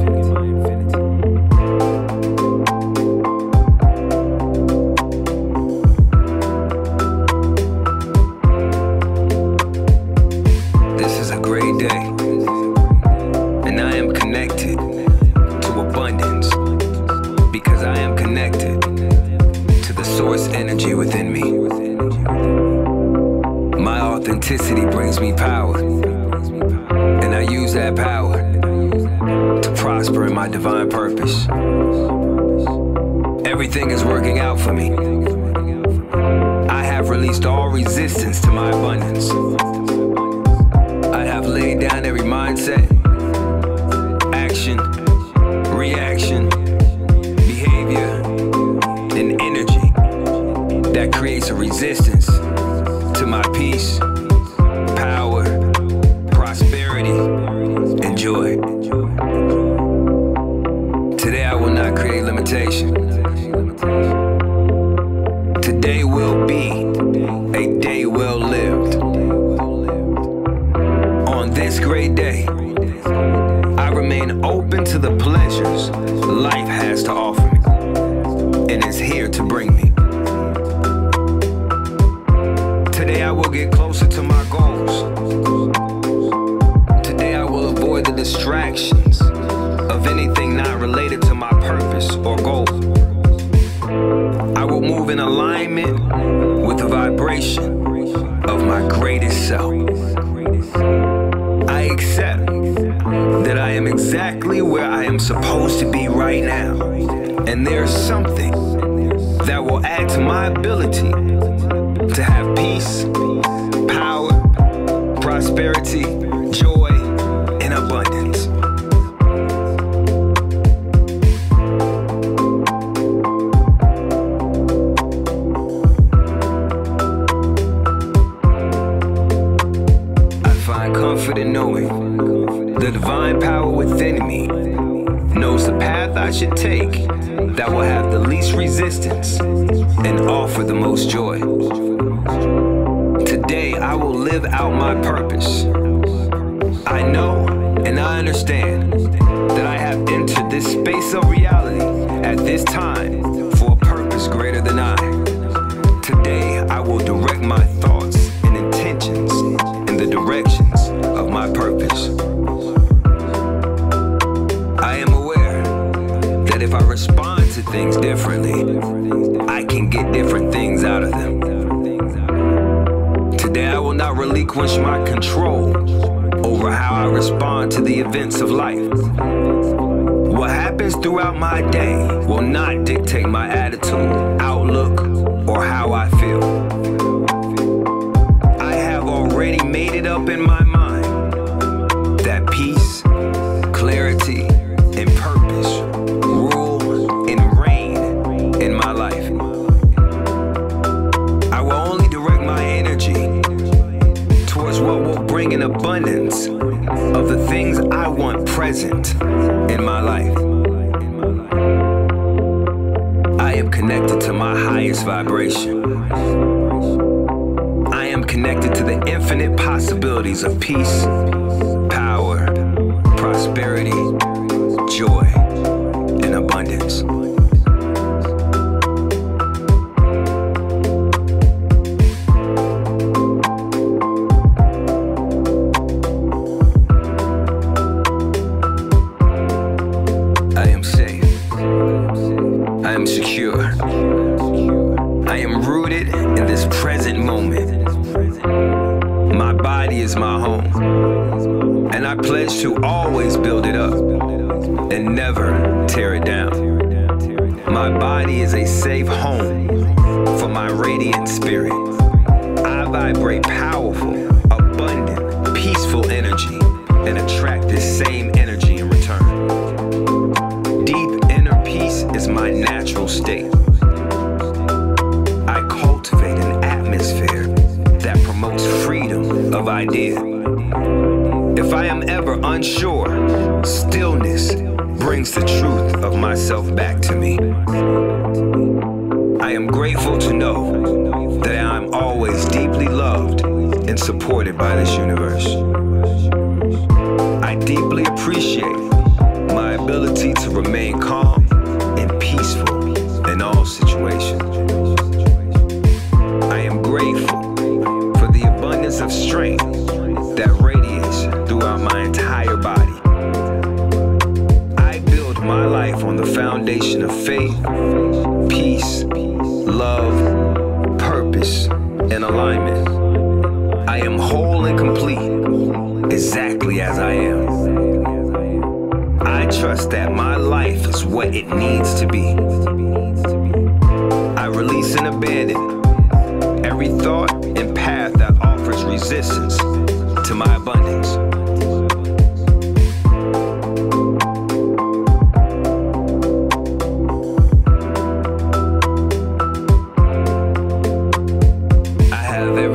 Things differently, I can get different things out of them. Today I will not relinquish my control over how I respond to the events of life. What happens throughout my day will not dictate my attitude, outlook, or how I feel. I have already made it up in my mind present in my life. I am connected to my highest vibration. I am connected to the infinite possibilities of peace, power, prosperity,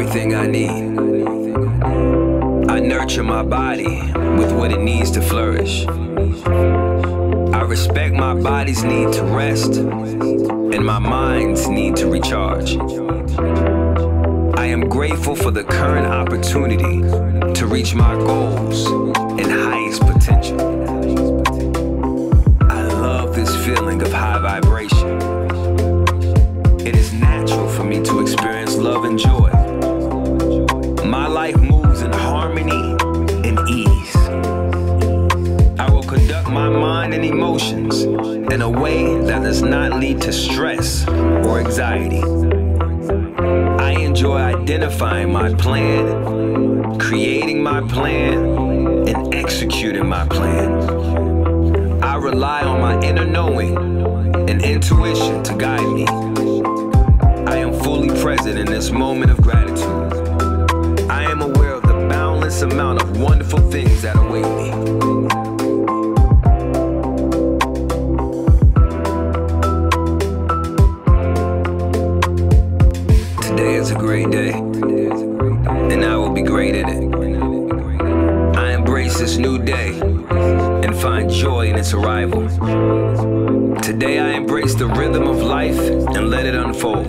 everything I need. I nurture my body with what it needs to flourish. I respect my body's need to rest and my mind's need to recharge. I am grateful for the current opportunity to reach my goals and highest potential. I love this feeling of high vibration. It is natural for me to experience love and joy. emotions in a way that does not lead to stress or anxiety. I enjoy identifying my plan, creating my plan, and executing my plan. I rely on my inner knowing and intuition to guide me. I am fully present in this moment of gratitude. I am aware of the boundless amount of wonderful things that await me. Today I embrace the rhythm of life and let it unfold.